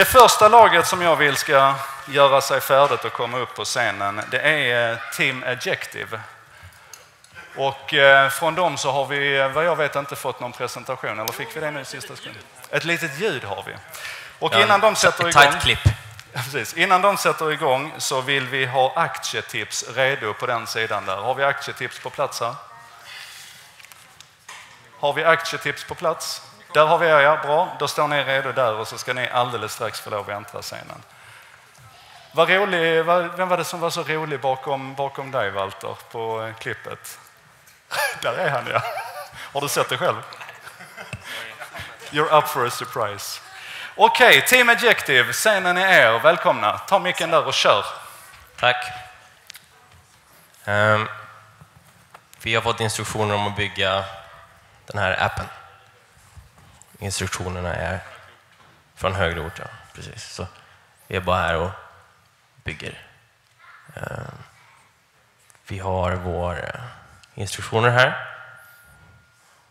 Det första laget som jag vill ska göra sig färdigt och komma upp på scenen, det är Team Adjective. Och eh, från dem så har vi, eh, vad jag vet, inte fått någon presentation. Eller fick vi det nu i sista sekund? Ett litet ljud har vi. Och innan de sätter igång... Precis. Innan de sätter igång så vill vi ha aktietips redo på den sidan där. Har vi aktietips på plats här? Har vi aktietips på plats? Där har vi er, ja. Bra. Då står ni redo där och så ska ni alldeles strax få lov att äntra scenen. Vad rolig, vem var det som var så rolig bakom, bakom dig, Walter, på eh, klippet? Där är han, ja. Har du sett det själv? You're up for a surprise. Okej, Team Adjective, scenen är er. Välkomna. Ta micken där och kör. Tack. Um, vi har fått instruktioner om att bygga den här appen. Instruktionerna är från högre ort, ja. Precis. Så vi är bara här och bygger. Ehm, vi har våra eh, instruktioner här.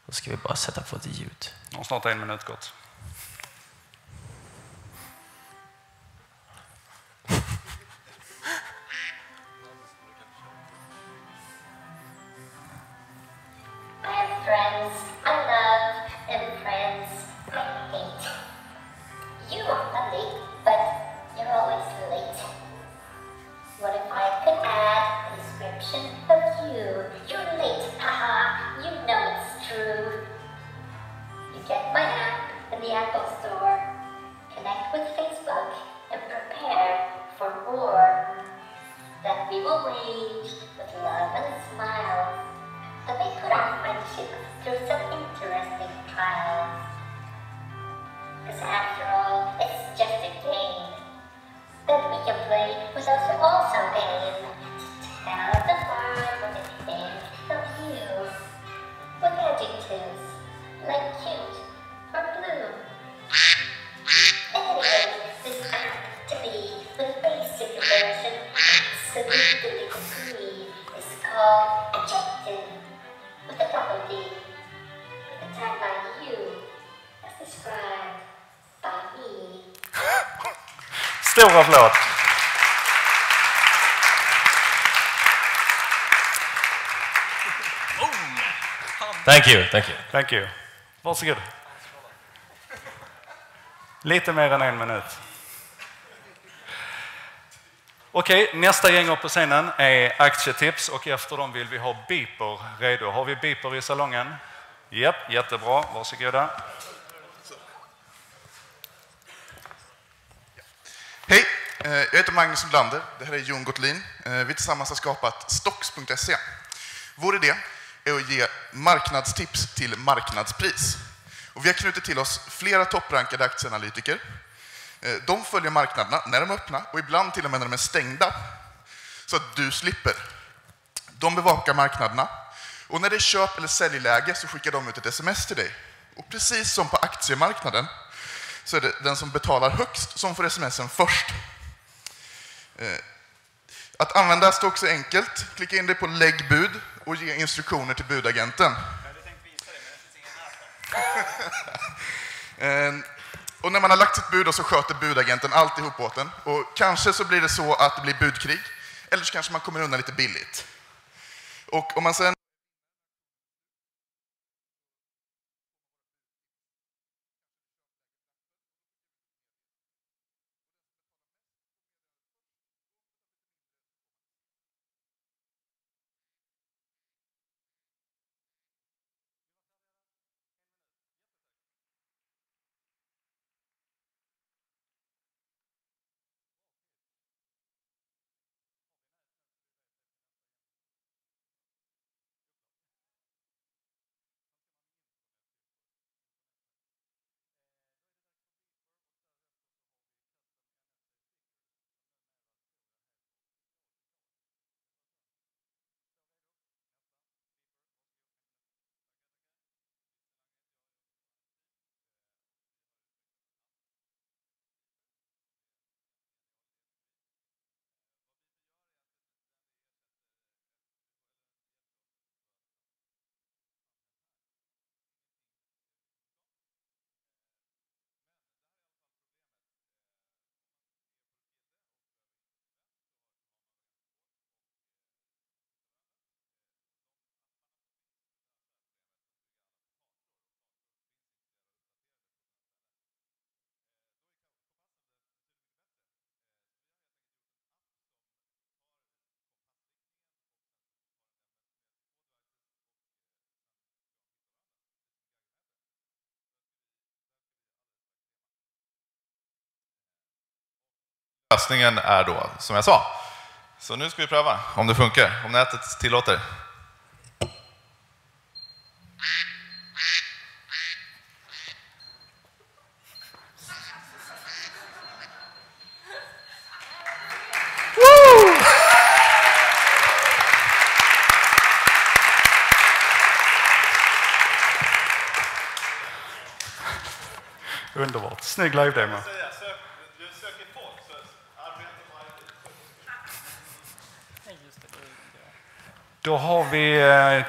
Då ska vi bara sätta på ett ljud. Har snart en minut gått. Friends Stor applåd. Thank you, thank you. Thank you. Varsågod. Lite mer än en minut. Okej, nästa gäng upp på scenen är aktietips och efter dem vill vi ha beeper redo. Har vi beeper i salongen? Japp, jättebra. Varsågoda. Hej, eh, Eh, jag heter Magnus Lander. Det här är Jon Gottlin. Eh, vi tillsammans har skapat Stocks.se. Vår idé är att ge marknadstips till marknadspris. Och vi har knutit till oss flera topprankade aktieanalytiker. Eh, de följer marknaderna när de är öppna och ibland till och med när de är stängda. Så att du slipper. De bevakar marknaderna och när det är köp eller säljläge så skickar de ut ett sms till dig. Och precis som på aktiemarknaden så är det den som betalar högst som får smsen först. Eh, Att använda Stocks är enkelt. Klicka in dig på lägg bud och ge instruktioner till budagenten. Eh, Och när man har lagt sitt bud så sköter budagenten alltihop åt en. Och kanske så blir det så att det blir budkrig. Eller så kanske man kommer undan lite billigt. Och om man sen lösningen är då, som jag sa. Så nu ska vi pröva om det funkar, om nätet tillåter. Underbart. Snygg live-demo. Då har vi... eh,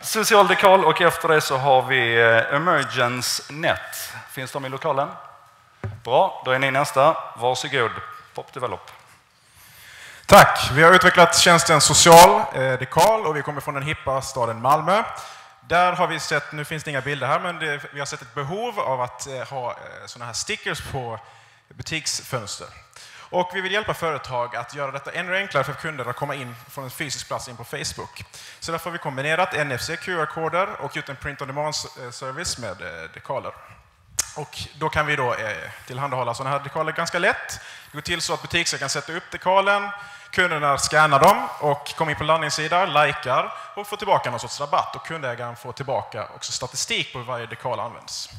Social dekal och efter det så har vi eh, Emergence Net. Finns de i lokalen? Bra, då är ni nästa. Varsågod. Pop Develop. Tack! Vi har utvecklat tjänsten Social eh, Dekal och vi kommer från den hippa staden Malmö. Där har vi sett, nu finns det inga bilder här, men det, vi har sett ett behov av att eh, ha sådana här stickers på butiksfönster. Och vi vill hjälpa företag att göra detta ännu enklare för kunder att komma in från en fysisk plats in på Facebook. Så därför har vi kombinerat NFC, QR-koder och gjort en print-on-demand-service eh, med eh, dekaler. Och då kan vi då eh, tillhandahålla sådana här dekaler ganska lätt. Det går till så att butiksägaren kan sätta upp dekalen, kunderna scannar dem och kommer in på landningssidan, likar och får tillbaka någon sorts rabatt. Och kundägaren får tillbaka också statistik på hur varje dekal används.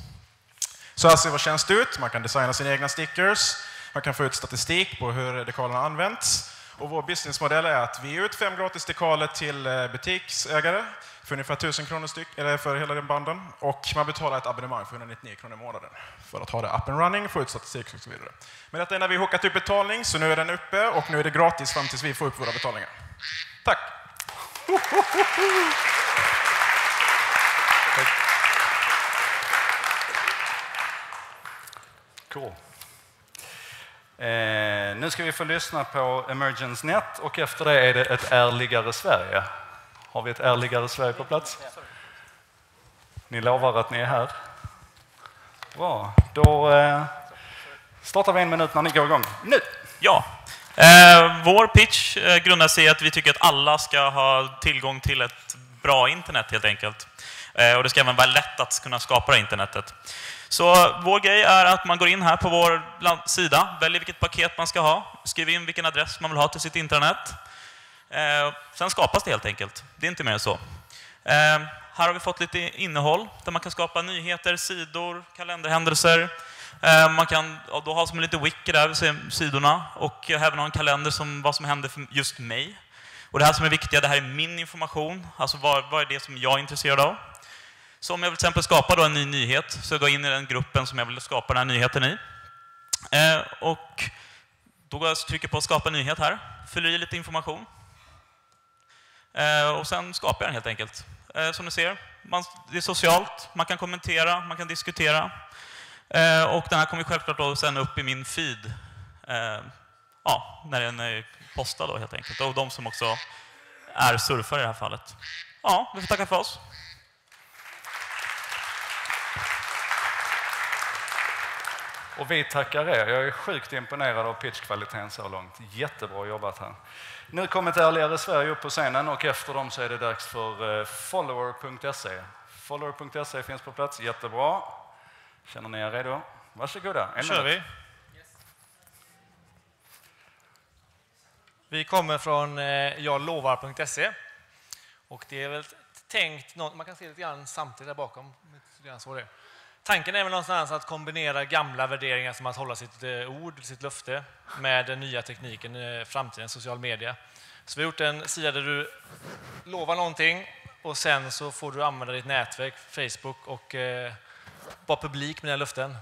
Så här ser vår tjänst ut. Man kan designa sina egna stickers. Man kan få ut statistik på hur dekalerna används. Och vår businessmodell är att vi ger ut fem gratis dekaler till eh, butiksägare för ungefär 1000 kronor styck, eller för hela den banden. Och man betalar ett abonnemang för 199 kronor i månaden för att ha det up and running, få ut statistik och så vidare. Men detta är när vi hookat upp betalning, så nu är den uppe och nu är det gratis fram tills vi får upp våra betalningar. Tack! Cool. Eh, nu ska vi få lyssna på Emergence Net och efter det är det ett ärligare Sverige. Har vi ett ärligare Sverige på plats? Ni lovar att ni är här? Bra, då eh, startar vi en minut när ni går igång. Nu! Ja. Eh, vår pitch eh, grundar sig i att vi tycker att alla ska ha tillgång till ett bra internet helt enkelt. Eh, och det ska även vara lätt att kunna skapa det här internetet. Så vår grej är att man går in här på vår sida, väljer vilket paket man ska ha, skriver in vilken adress man vill ha till sitt internet. Eh, sen skapas det helt enkelt. Det är inte mer än så. Eh, här har vi fått lite innehåll där man kan skapa nyheter, sidor, kalenderhändelser. Eh, man kan ja, då ha som en liten wiki där, sidorna, och även ha en kalender som vad som händer för just mig. Och det här som är viktiga, det här är min information, alltså vad, vad är det som jag är intresserad av. Så om jag till exempel skapa då en ny nyhet, så går jag in i den gruppen som jag vill skapa den här nyheten i. Eh, och då går jag och trycker på skapa nyhet här, fyller i lite information. Eh, och sen skapar jag den helt enkelt. Eh, som ni ser, man, det är socialt, man kan kommentera, man kan diskutera. Eh, och den här kommer självklart då sen upp i min feed. Eh, ja, när den eh, är postad då helt enkelt. Och de som också är surfare i det här fallet. Ja, vi får tacka för oss. Och vi tackar er. Jag är sjukt imponerad av pitchkvaliteten så långt. Jättebra jobbat här. Nu kommer ett ärligare Sverige upp på scenen och efter dem så är det dags för eh, follower.se. Follower.se finns på plats. Jättebra. Känner ni er redo? Varsågoda. En kör vi. Vi kommer från eh, jaglovar.se och det är väl tänkt, man kan se lite grann samtidigt där bakom. så det. Tanken är väl någonstans att kombinera gamla värderingar som att hålla sitt eh, ord, sitt löfte med den nya tekniken, eh, framtidens social media. Så vi har gjort en sida där du lovar någonting och sen så får du använda ditt nätverk, Facebook och eh, vara publik med dina löften.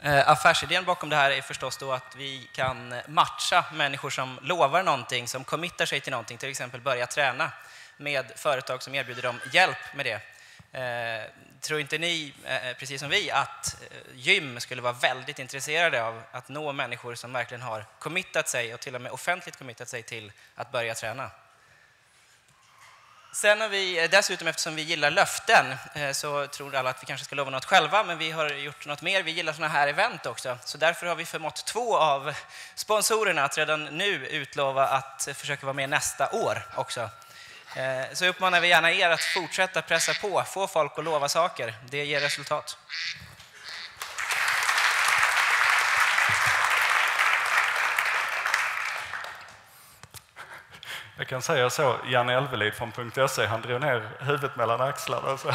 Eh, affärsidén bakom det här är förstås då att vi kan matcha människor som lovar någonting, som committar sig till någonting, till exempel börja träna, med företag som erbjuder dem hjälp med det. Eh, tror inte ni, eh, eh precis som vi, att eh, gym skulle vara väldigt intresserade av att nå människor som verkligen har committat sig och till och med offentligt committat sig till att börja träna? Sen har vi eh, dessutom, eftersom vi gillar löften, så tror alla att vi kanske ska lova något själva, men vi har gjort något mer. Vi gillar sådana här event också, så därför har vi förmått två av sponsorerna att redan nu utlova att försöka vara med nästa år också. Eh, så uppmanar vi gärna er att fortsätta pressa på, få folk att lova saker. Det ger resultat. Jag kan säga så, Janne Elvelid från .se, han drog ner huvudet mellan axlarna. Så.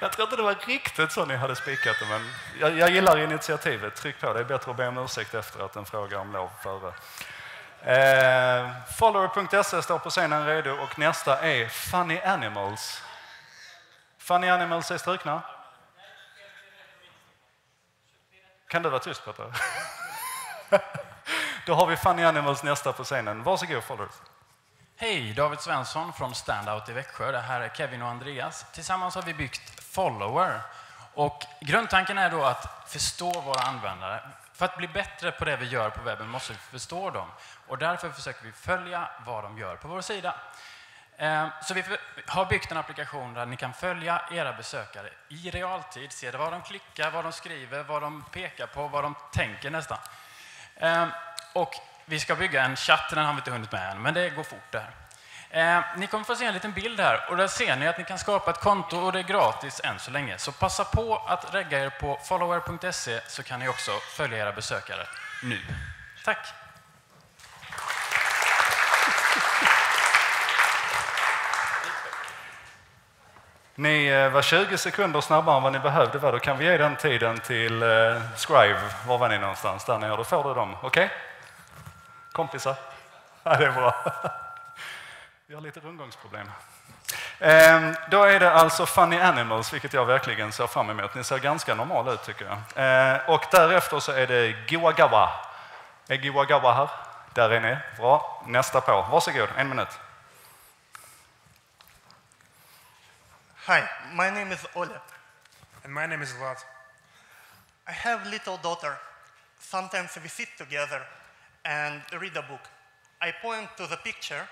Jag tror inte det var riktigt så ni hade spikat det, men jag, jag gillar initiativet. Tryck på, det är bättre att be om ursäkt efteråt än fråga om lov före. Eh, follower.se står på scenen redo och nästa är Funny Animals. Funny Animals är strukna. Kan du vara tyst Peter? Då har vi Funny Animals nästa på scenen. Varsågod followers. Hej, David Svensson från Standout i Växjö. Det här är Kevin och Andreas. Tillsammans har vi byggt Follower. Och grundtanken är då att förstå våra användare. För att bli bättre på det vi gör på webben måste vi förstå dem. Och därför försöker vi följa vad de gör på vår sida. Eh, så vi har byggt en applikation där ni kan följa era besökare i realtid, se vad de klickar, vad de skriver, vad de pekar på, vad de tänker nästan. Eh, och vi ska bygga en chatt, den har vi inte hunnit med än, men det går fort där. Eh, ni kommer få se en liten bild här och där ser ni att ni kan skapa ett konto och det är gratis än så länge. Så passa på att regga er på follower.se så kan ni också följa era besökare nu. Tack! Ni eh, var 20 sekunder snabbare än vad ni behövde vara. Då kan vi ge den tiden till eh, Scribe. Var var ni någonstans? Där nere. Då får du dem. Okej? Kompisar? Ja, det är bra. Vi har lite rundgångsproblem. Ehm, då är det alltså Funny Animals, vilket jag verkligen ser fram emot. Ni ser ganska normala ut tycker jag. Ehm, och därefter så är det Giwagawa. Är Giwagawa här? Där är ni. Bra. Nästa på. Varsågod, en minut. Hi, my name is Ole. And my name is Vlad. I have little daughter. Sometimes we sit together and read a book. I point to the picture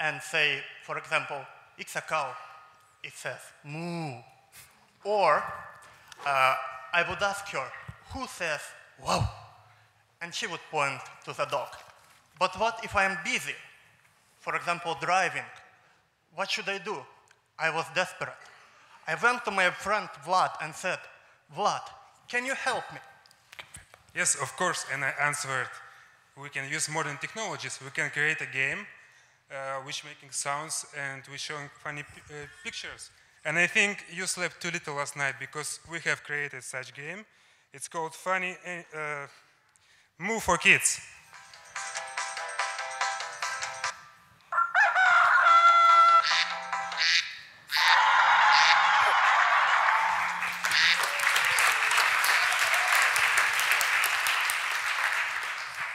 and say, for example, it's a cow. It says moo. Or uh, I would ask her, who says wow? And she would point to the dog. But what if I'm busy? For example, driving. What should I do? I was desperate. I went to my friend Vlad and said, Vlad, can you help me? Yes, of course, and I answered, we can use modern technologies. We can create a game which making sounds and we showing funny uh, pictures. And I think you slept too little last night because we have created such game. It's called Funny uh, uh, Move for Kids.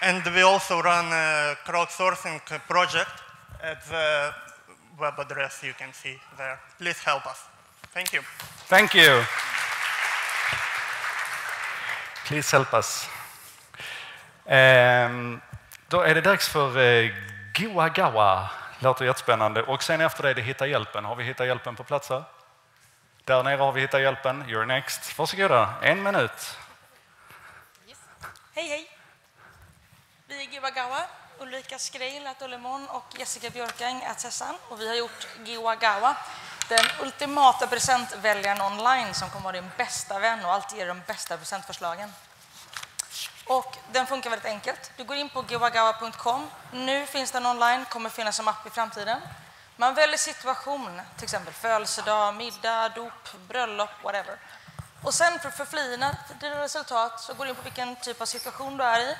And we also run a crowdsourcing project at the web address you can see there. Please help us. Thank you. Thank you. Please help us. Ehm, då är det dags för eh, Goa Gawa. Låter jättespännande. Och sen efter det är det Hitta hjälpen. Har vi Hitta hjälpen på plats här? Där nere har vi Hitta hjälpen. You're next. Varsågoda, en minut. Hej, hej! Vi är Giwagawa, Ulrika Skreil, at Ullemon och Jessica Björkäng at Sessan. Och vi har gjort Giwagawa, den ultimata presentväljaren online som kommer vara din bästa vän och alltid ger de bästa presentförslagen. Och den funkar väldigt enkelt. Du går in på giwagawa.com. Nu finns den online, kommer finnas som app i framtiden. Man väljer situation, till exempel födelsedag, middag, dop, bröllop, whatever. Och sen för att förflina dina resultat så går du in på vilken typ av situation du är i,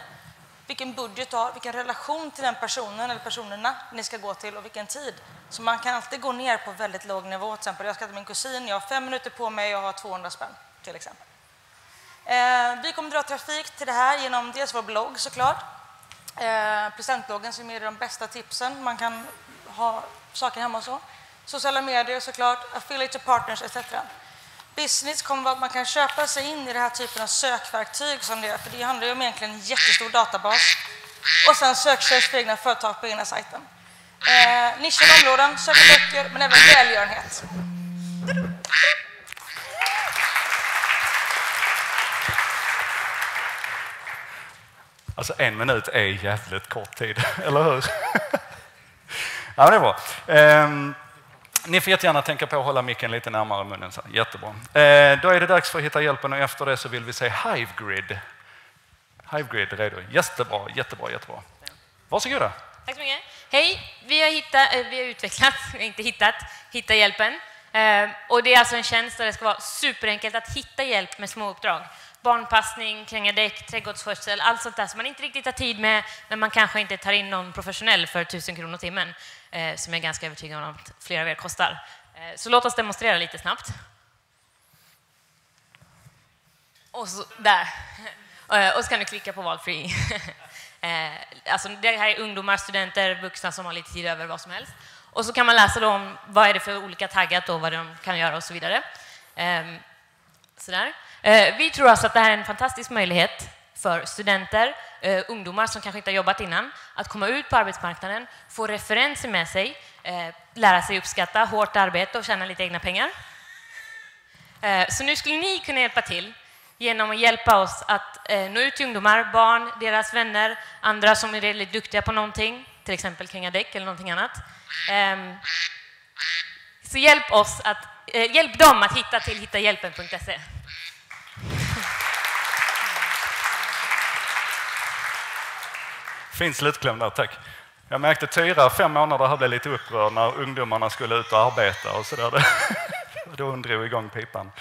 vilken budget du har, vilken relation till den personen eller personerna ni ska gå till och vilken tid. Så man kan alltid gå ner på väldigt låg nivå. Till exempel, jag ska till min kusin, jag har fem minuter på mig och jag har 200 spänn till exempel. Eh, vi kommer dra trafik till det här genom dels vår blogg såklart, eh, presentbloggen som ger de bästa tipsen. Man kan ha saker hemma och så. Sociala medier såklart, affiliate partners etc. Business kommer vara att man kan köpa sig in i den här typen av sökverktyg som det är, för det handlar ju om egentligen en jättestor databas. Och sen söktjänst för egna företag på egna sajten. Eh, nischade områden, söka böcker, men även välgörenhet. Alltså en minut är jävligt kort tid, eller hur? Ja, det är bra. Ehm, ni får jättegärna tänka på att hålla micken lite närmare munnen. Så. Jättebra. Eh, då är det dags för att hitta hjälpen och efter det så vill vi se HiveGrid. HiveGrid är redo. Jättebra, jättebra, jättebra. Varsågoda. Tack så mycket. Hej, vi har, hittat, eh, vi har utvecklat, inte hittat, Hitta hjälpen. Eh, och det är alltså en tjänst där det ska vara superenkelt att hitta hjälp med små uppdrag. Barnpassning, kränga däck, trädgårdsskötsel, allt sånt där som man inte riktigt har tid med, men man kanske inte tar in någon professionell för 1000 kronor timmen, eh, som jag är ganska övertygad om att flera av er kostar. Eh, så låt oss demonstrera lite snabbt. Och så, där. Eh, och så kan du klicka på valfri. Eh, alltså det här är ungdomar, studenter, vuxna som har lite tid över vad som helst. Och så kan man läsa om vad är det för olika taggat och vad de kan göra och så vidare. Ehm, sådär. Eh, vi tror alltså att det här är en fantastisk möjlighet för studenter, eh, ungdomar som kanske inte har jobbat innan, att komma ut på arbetsmarknaden, få referenser med sig, eh, lära sig uppskatta hårt arbete och tjäna lite egna pengar. Eh, så nu skulle ni kunna hjälpa till genom att hjälpa oss att eh, nå ut till ungdomar, barn, deras vänner, andra som är väldigt duktiga på någonting, till exempel kränga däck eller någonting annat. Ehm, så hjälp oss att, eh, hjälp dem att hitta till hittahjälpen.se. Fin slutkläm där, tack. Jag märkte Tyra, fem månader, här blev lite upprörd när ungdomarna skulle ut och arbeta och sådär. Då hon drog igång pipan.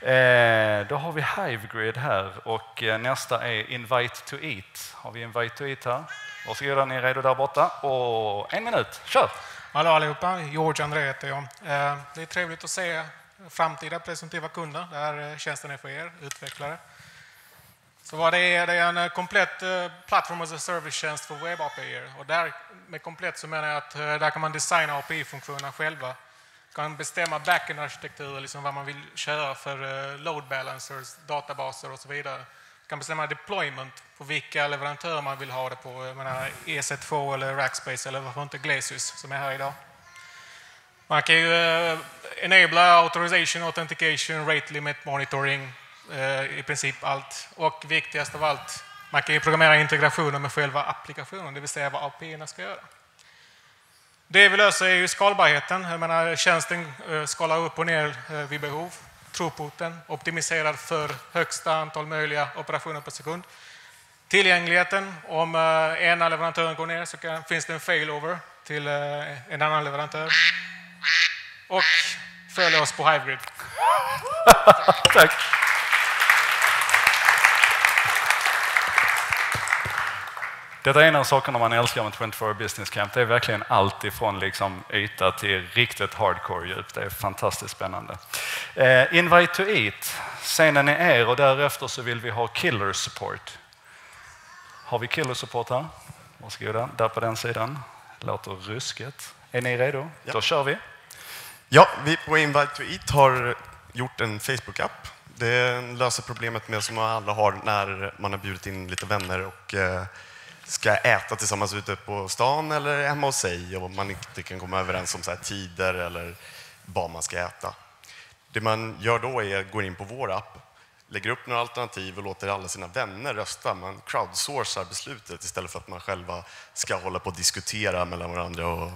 Eh, då har vi Hivegrid här och eh, nästa är Invite to Eat. Har vi Invite to Eat här? Varsågoda, ni är redo där borta. Och en minut, kör! Hallå allihopa, George André heter jag. Eh, det är trevligt att se framtida presumtiva kunder. Det här eh, tjänsten är för er, utvecklare. Så vad det är, det är en eh, komplett eh, plattform as a service-tjänst för webb API. Och där, med komplett så menar jag att eh, där kan man designa API-funktionerna själva. kan bestämma backend-arkitektur, liksom vad man vill köra för load balancers, databaser och så vidare kan bestämma deployment på vilka leverantörer man vill ha det på. Jag menar EC2 eller Rackspace eller varför inte Glacius som är här idag. Man kan ju uh, enabla authorization, authentication, rate limit, monitoring, Eh, i princip allt. Och viktigast av allt, man kan ju programmera integrationen med själva applikationen, det vill säga vad API ska göra. Det vi löser är ju skalbarheten. Jag menar, tjänsten eh, skalar upp och ner eh, vid behov throughputen optimiserad för högsta antal möjliga operationer per sekund. Tillgängligheten, om ena leverantören går ner så kan, finns det en failover till en annan leverantör. Och följ oss på Hybrid. Tack. Detta är en av sakerna man älskar med 24 Business Camp. Det är verkligen allt ifrån liksom yta till riktigt hardcore djup. Det är fantastiskt spännande. Eh, invite to Eat. Scenen är er och därefter så vill vi ha Killer Support. Har vi Killer Support här? Varsågoda, där på den sidan. Låter ruskigt. Är ni redo? Ja. Då kör vi. Ja, vi på Invite to Eat har gjort en Facebook-app. Det löser problemet med som alla har när man har bjudit in lite vänner och eh, ska äta tillsammans ute på stan eller hemma hos sig och man inte kan komma överens om så tider eller vad man ska äta. Det man gör då är att gå in på vår app, lägger upp några alternativ och låter alla sina vänner rösta. Man crowdsourcar beslutet istället för att man själva ska hålla på och diskutera mellan varandra och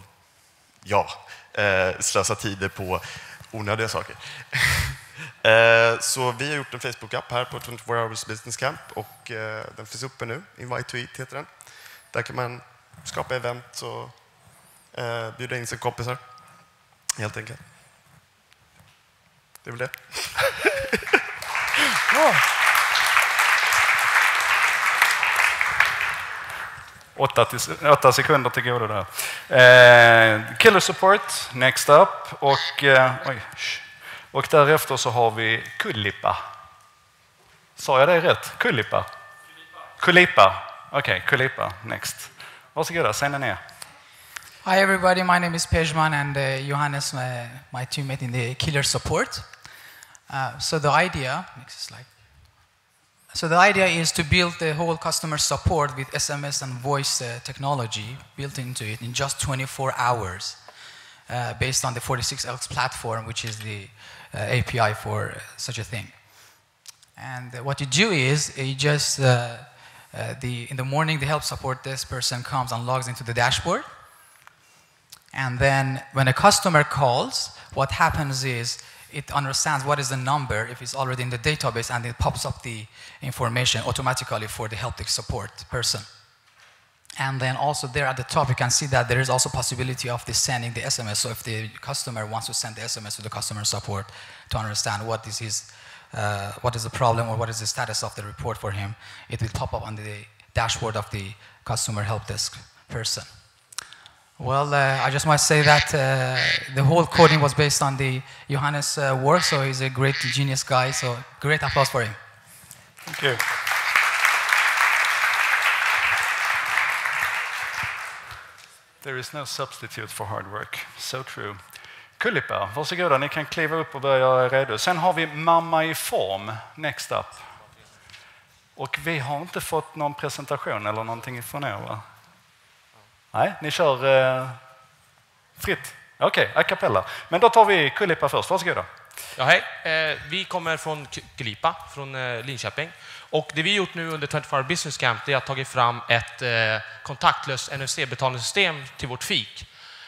ja, eh, slösa tider på onödiga saker. Eh, så vi har gjort en Facebook-app här på 24 Hours Business Camp och eh, den finns uppe nu. Invite to Eat heter den. Där kan man skapa event och bjuda in sina kompisar, helt enkelt. Det är väl det. Åtta, till, åtta sekunder till godo där. Eh, killer support, next up. Och, eh, oj, och därefter så har vi Kullipa. Sa jag det rätt? Kullipa? Kulipa. Okej, okay, Kullipa, next. Varsågoda, scenen är Hi everybody, my name is Pejman and uh, Johannes, my, my teammate in the killer support. Uh, so the idea, next slide. So the idea is to build the whole customer support with SMS and voice uh, technology built into it in just 24 hours, uh, based on the 46Elks platform, which is the uh, API for uh, such a thing. And what you do is you just uh, the in the morning the help support desk person comes and logs into the dashboard And then when a customer calls, what happens is it understands what is the number if it's already in the database and it pops up the information automatically for the help desk support person. And then also there at the top, you can see that there is also possibility of the sending the SMS. So if the customer wants to send the SMS to the customer support to understand what is his, uh, what is the problem or what is the status of the report for him, it will pop up on the dashboard of the customer help desk person. Well, uh, I just want to say that uh, the whole coding was based on the Johannes uh, work, so he's a great genius guy. So great applause for him. Thank you. There is no substitute for hard work. So true. Kulipa, varsågoda, ni kan kliva upp och börja göra er redo. Sen har vi Mamma i form, next up. Och vi har inte fått någon presentation eller någonting från er va? Nej, ni kör eh, fritt? Okej, okay, a cappella. Men då tar vi Kulipa först, varsågoda. Ja, hej. Eh, vi kommer från Kulipa, från eh, Linköping. Och det vi har gjort nu under 24 Business Camp är att tagit fram ett eh, kontaktlöst NFC-betalningssystem till vårt fik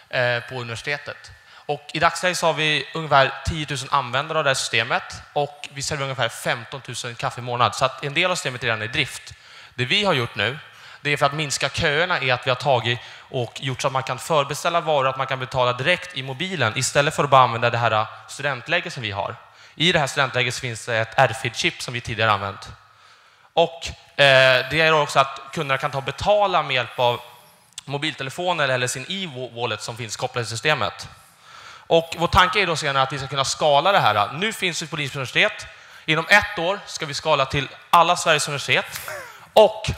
eh, på universitetet. Och I dagsläget har vi ungefär 10 000 användare av det här systemet och vi serverar ungefär 15 000 kaffe i månaden. Så att en del av systemet är redan i drift. Det vi har gjort nu, det är för att minska köerna, är att vi har tagit och gjort så att man kan förbeställa varor, att man kan betala direkt i mobilen istället för att bara använda det här äh, studentläget som vi har. I det här studentläget finns det ett RFID-chip som vi tidigare använt. Och eh, det är också att kunderna kan ta betala med hjälp av mobiltelefoner eller sin e-wallet som finns kopplat till systemet. Och vår tanke är då senare att vi ska kunna skala det här. Nu finns vi på Linköpings universitet. Inom ett år ska vi skala till alla Sveriges universitet. Och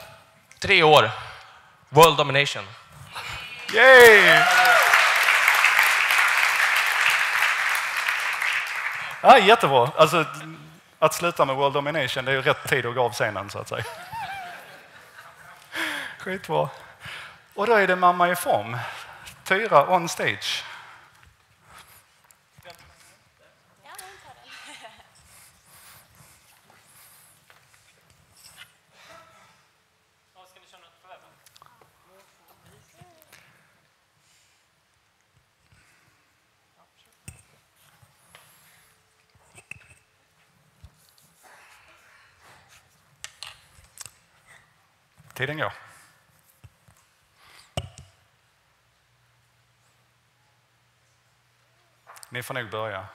tre år, World Domination. Yay! Ja, jättebra. Alltså, att sluta med World Domination, det är ju rätt tid att gå av scenen så att säga. Skitbra. Och då är det Mamma i form. Tyra on stage. Tiden går. Ni får nog börja.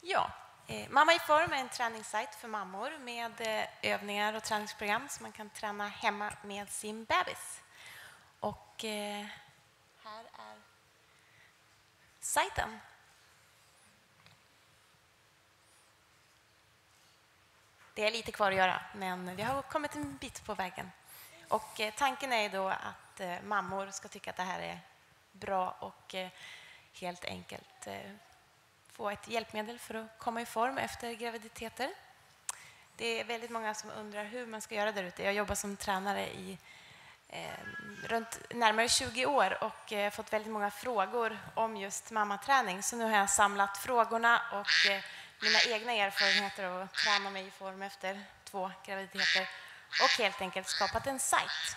Ja, eh, Mamma i form är en träningssajt för mammor med eh, övningar och träningsprogram som man kan träna hemma med sin bebis. Och eh, här är sajten. Det är lite kvar att göra, men vi har kommit en bit på vägen. Och eh, tanken är då att eh, mammor ska tycka att det här är bra och eh, helt enkelt få ett hjälpmedel för att komma i form efter graviditeter. Det är väldigt många som undrar hur man ska göra där ute. Jag jobbar som tränare i eh, runt närmare 20 år och eh, fått väldigt många frågor om just mammaträning. Så nu har jag samlat frågorna och eh, mina egna erfarenheter av att träna mig i form efter två graviditeter och helt enkelt skapat en sajt.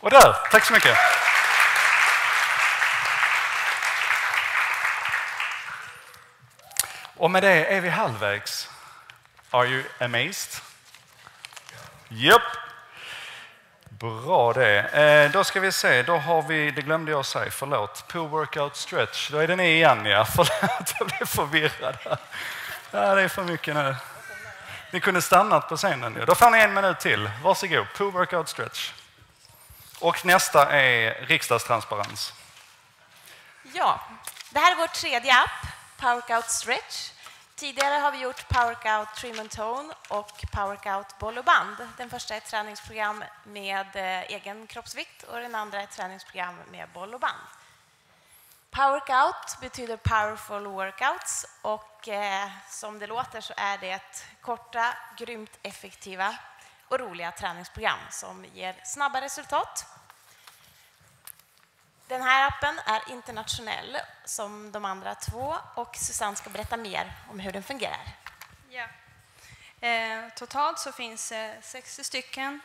Och där, tack så mycket. Och med det är vi halvvägs. Are you amazed? Yep. Bra det. Eh, då ska vi se, då har vi, det glömde jag säga, förlåt. Pool workout stretch, då är det ni igen ja. Förlåt, jag blev förvirrad. Ja, det är för mycket nu. Ni kunde stannat på scenen. Då får ni en minut till. Varsågod, pool workout stretch. Och nästa är riksdagstransparens. Ja, det här är vår tredje app, Powercout Stretch. Tidigare har vi gjort Powercout Trim and Tone och Powercout Boll och band. Den första är ett träningsprogram med eh, egen kroppsvikt och den andra är ett träningsprogram med boll och band. Powercout betyder Powerful Workouts och eh, som det låter så är det ett korta, grymt effektiva och roliga träningsprogram som ger snabba resultat den här appen är internationell som de andra två och Susanne ska berätta mer om hur den fungerar. Ja. Eh, totalt så finns eh, 60 stycken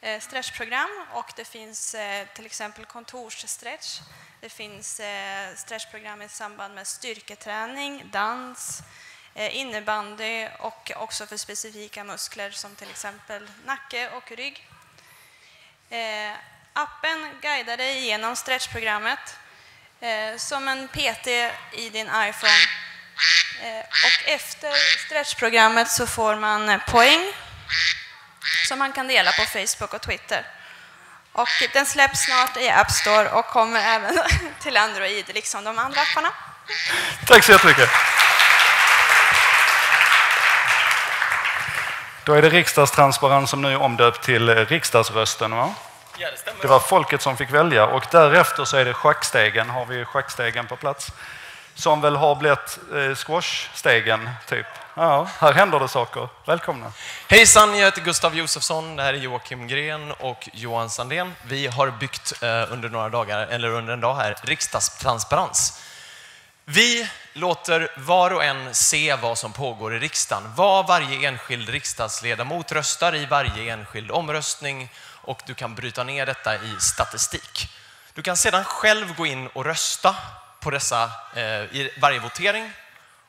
eh, stretchprogram och det finns eh, till exempel kontorsstretch. Det finns eh, stretchprogram i samband med styrketräning, dans, eh, innebandy och också för specifika muskler som till exempel nacke och rygg. Appen guidar dig genom stretchprogrammet eh, som en PT i din iPhone. Eh, och efter stretchprogrammet så får man eh, poäng som man kan dela på Facebook och Twitter. Och den släpps snart i App Store och kommer även till Android, liksom de andra apparna. Tack så jättemycket. Då är det riksdagstransparens som nu är omdöpt till riksdagsrösten, va? Ja, det. Det var folket som fick välja och därefter så är det schackstegen. Har vi schackstegen på plats? Som väl har blivit eh, squashstegen, typ. Ja, här händer det saker. Välkomna. Hejsan, jag heter Gustav Josefsson, det här är Joakim Gren och Johan Sandén. Vi har byggt eh, under några dagar, eller under en dag här, riksdagstransparens. Vi låter var och en se vad som pågår i riksdagen. Vad varje enskild riksdagsledamot röstar i varje enskild omröstning och du kan bryta ner detta i statistik. Du kan sedan själv gå in och rösta på dessa eh, i varje votering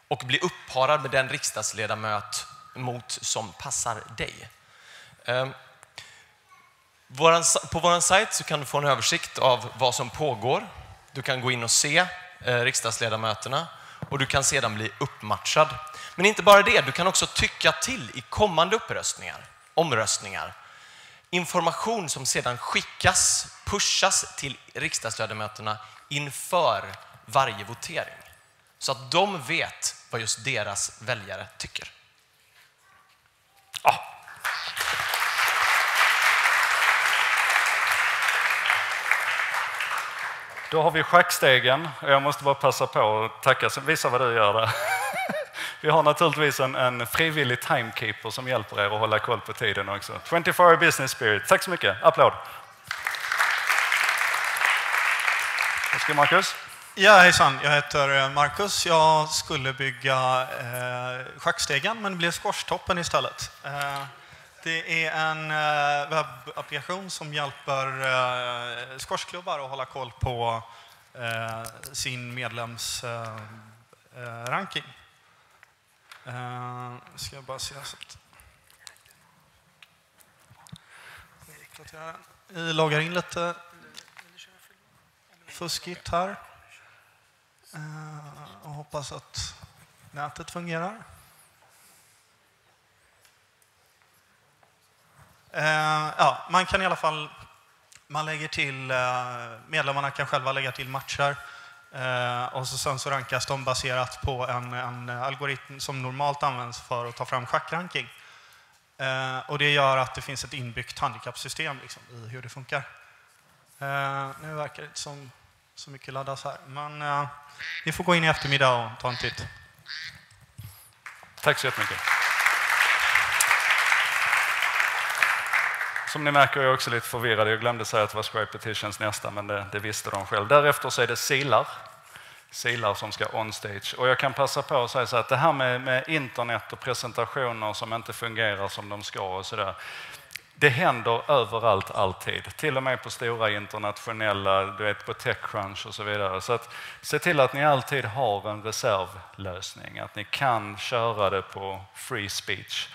och bli uppparad med den riksdagsledamot mot som passar dig. Eh, våran, på vår sajt så kan du få en översikt av vad som pågår. Du kan gå in och se eh, riksdagsledamöterna och du kan sedan bli uppmatchad. Men inte bara det, du kan också tycka till i kommande uppröstningar, omröstningar. Information som sedan skickas, pushas till riksdagsledamöterna inför varje votering. Så att de vet vad just deras väljare tycker. Ah. Då har vi schackstegen. Jag måste bara passa på att tacka. Visa vad du gör där. Vi har naturligtvis en, en frivillig timekeeper som hjälper er att hålla koll på tiden också. 24 hour business spirit. Tack så mycket. Applåd. Varsågod Marcus. Ja, hejsan. Jag heter eh, Marcus. Jag skulle bygga eh, schackstegen, men det blev squashtoppen istället. Eh, det är en eh, webbapplikation som hjälper eh, squashklubbar att hålla koll på eh, sin medlemsranking. Eh, eh, ranking. Uh, ska jag bara se så att... Vi loggar in lite fuskigt här. Uh, och hoppas att nätet fungerar. Uh, ja, man kan i alla fall, man lägger till, medlemmarna kan själva lägga till matcher eh, och så sen så rankas de baserat på en, en algoritm som normalt används för att ta fram schackranking. Eh, och det gör att det finns ett inbyggt handikappsystem liksom, i hur det funkar. Eh, nu verkar det inte som så mycket laddas här, men eh, ni får gå in i eftermiddag och ta en titt. Tack så jättemycket. Som ni märker är jag också lite förvirrad. Jag glömde säga att det var Scribe Petitions nästa, men det, det visste de själv. Därefter så är det silar. Silar som ska on stage. Och jag kan passa på att säga så att det här med, med internet och presentationer som inte fungerar som de ska och sådär. Det händer överallt, alltid. Till och med på stora internationella, du vet på Techcrunch och så vidare. Så att, se till att ni alltid har en reservlösning, att ni kan köra det på free speech.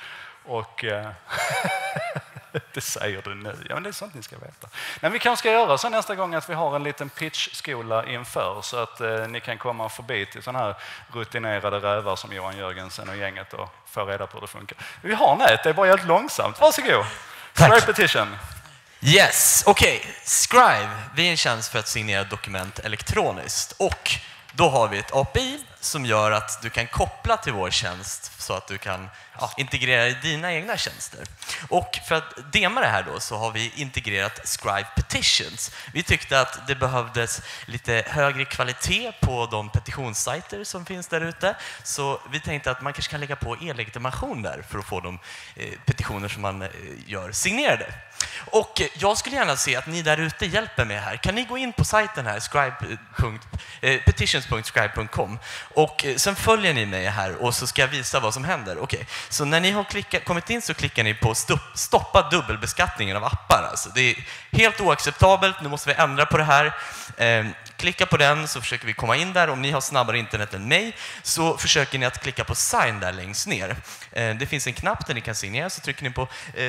Och eh, det säger du nu. Ja, men det är sånt ni ska veta. Men vi kanske ska göra så nästa gång att vi har en liten pitchskola inför så att eh, ni kan komma förbi till sådana här rutinerade rävar som Johan Jörgensen och gänget och få reda på hur det funkar. Vi har nät, det är bara helt långsamt. Varsågod. Tack. Petition. Yes, okej. Scribe, vi är en tjänst för att signera dokument elektroniskt. Och då har vi ett API som gör att du kan koppla till vår tjänst så att du kan ja, integrera i dina egna tjänster. Och för att dema det här då så har vi integrerat Scribe Petitions. Vi tyckte att det behövdes lite högre kvalitet på de petitionssajter som finns där ute. Så vi tänkte att man kanske kan lägga på e-legitimation där för att få de eh, petitioner som man eh, gör signerade. Och jag skulle gärna se att ni där ute hjälper mig här. Kan ni gå in på sajten här, scribe. eh, petitions.scribe.com och eh, sen följer ni mig här och så ska jag visa vad som händer. Okej, så när ni har klickat, kommit in så klickar ni på stopp, stoppa dubbelbeskattningen av appar. Alltså, det är helt oacceptabelt, nu måste vi ändra på det här. Eh, klicka på den så försöker vi komma in där. Om ni har snabbare internet än mig så försöker ni att klicka på sign där längst ner. Eh, det finns en knapp där ni kan signera, så trycker ni på eh,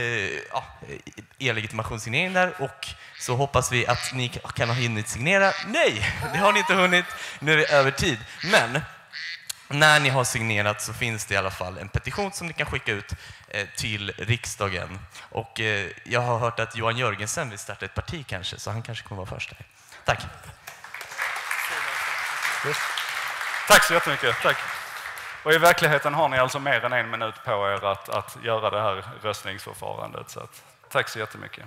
ja, eh, e-legitimationssignering där och så hoppas vi att ni kan ha hunnit signera. Nej, det har ni inte hunnit. Nu är vi över tid. Men när ni har signerat så finns det i alla fall en petition som ni kan skicka ut till riksdagen. Och jag har hört att Johan Jörgensen vill starta ett parti kanske, så han kanske kommer vara först där. Tack. Tack så jättemycket. Tack. Och I verkligheten har ni alltså mer än en minut på er att, att göra det här röstningsförfarandet. Så att, tack så jättemycket.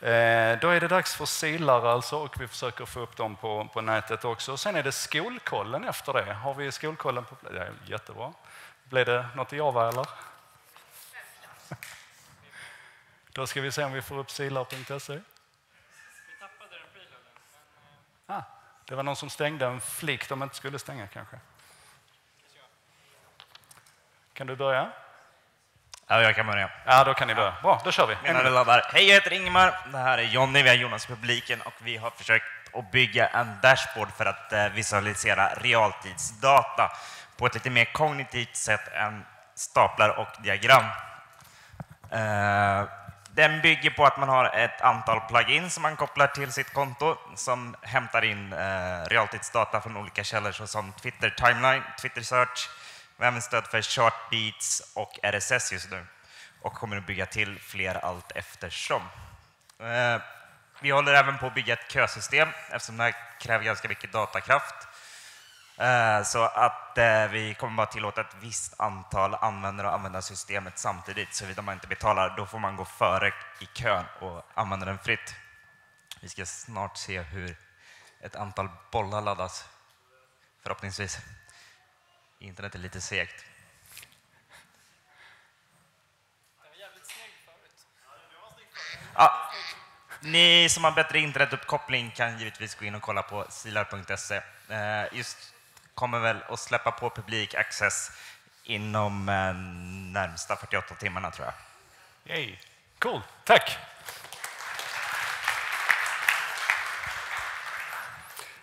Eh, då är det dags för silare alltså och vi försöker få upp dem på, på nätet också. Sen är det skolkollen efter det. Har vi skolkollen på plats? Ja, jättebra. Blir det något i Java eller? Då ska vi se om vi får upp silar.se. det var någon som stängde en flik de inte skulle stänga kanske. Kan du börja? Ja, jag kan börja. Ja, då kan ni börja. Bra, då kör vi. Mina laddar. Hej, jag heter Ingemar. Det här är Jonny. Vi har Jonas i publiken och vi har försökt att bygga en dashboard för att eh, visualisera realtidsdata på ett lite mer kognitivt sätt än staplar och diagram. Den bygger på att man har ett antal plugins som man kopplar till sitt konto som hämtar in eh, realtidsdata från olika källor såsom Twitter Timeline, Twitter Search, vi har även stöd för Chartbeats och RSS just nu och kommer att bygga till fler allt eftersom. Eh, vi håller även på att bygga ett kösystem eftersom det här kräver ganska mycket datakraft. Eh, så att eh, vi kommer bara tillåta ett visst antal användare att använda systemet samtidigt. Såvida man inte betalar, då får man gå före i kön och använda den fritt. Vi ska snart se hur ett antal bollar laddas, förhoppningsvis. Internet är lite segt. Ja, ni som har bättre internetuppkoppling kan givetvis gå in och kolla på silar.se. Eh, just kommer väl att släppa på publik access inom de närmsta 48 timmarna tror jag. Yay. Cool, tack!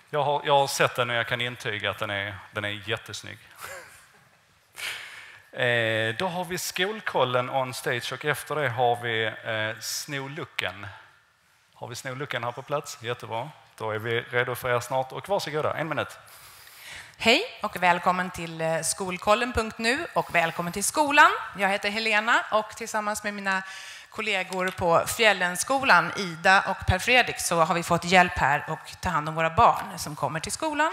Jag har, jag har sett den och jag kan intyga att den är, den är jättesnygg. Eh, då har vi skolkollen on stage och efter det har vi eh, Snolucken. Har vi Snolucken här på plats? Jättebra. Då är vi redo för er snart och varsågoda, en minut. Hej och välkommen till eh, skolkollen.nu och välkommen till skolan. Jag heter Helena och tillsammans med mina kollegor på Fjällenskolan, Ida och Per Fredrik, så har vi fått hjälp här och ta hand om våra barn som kommer till skolan.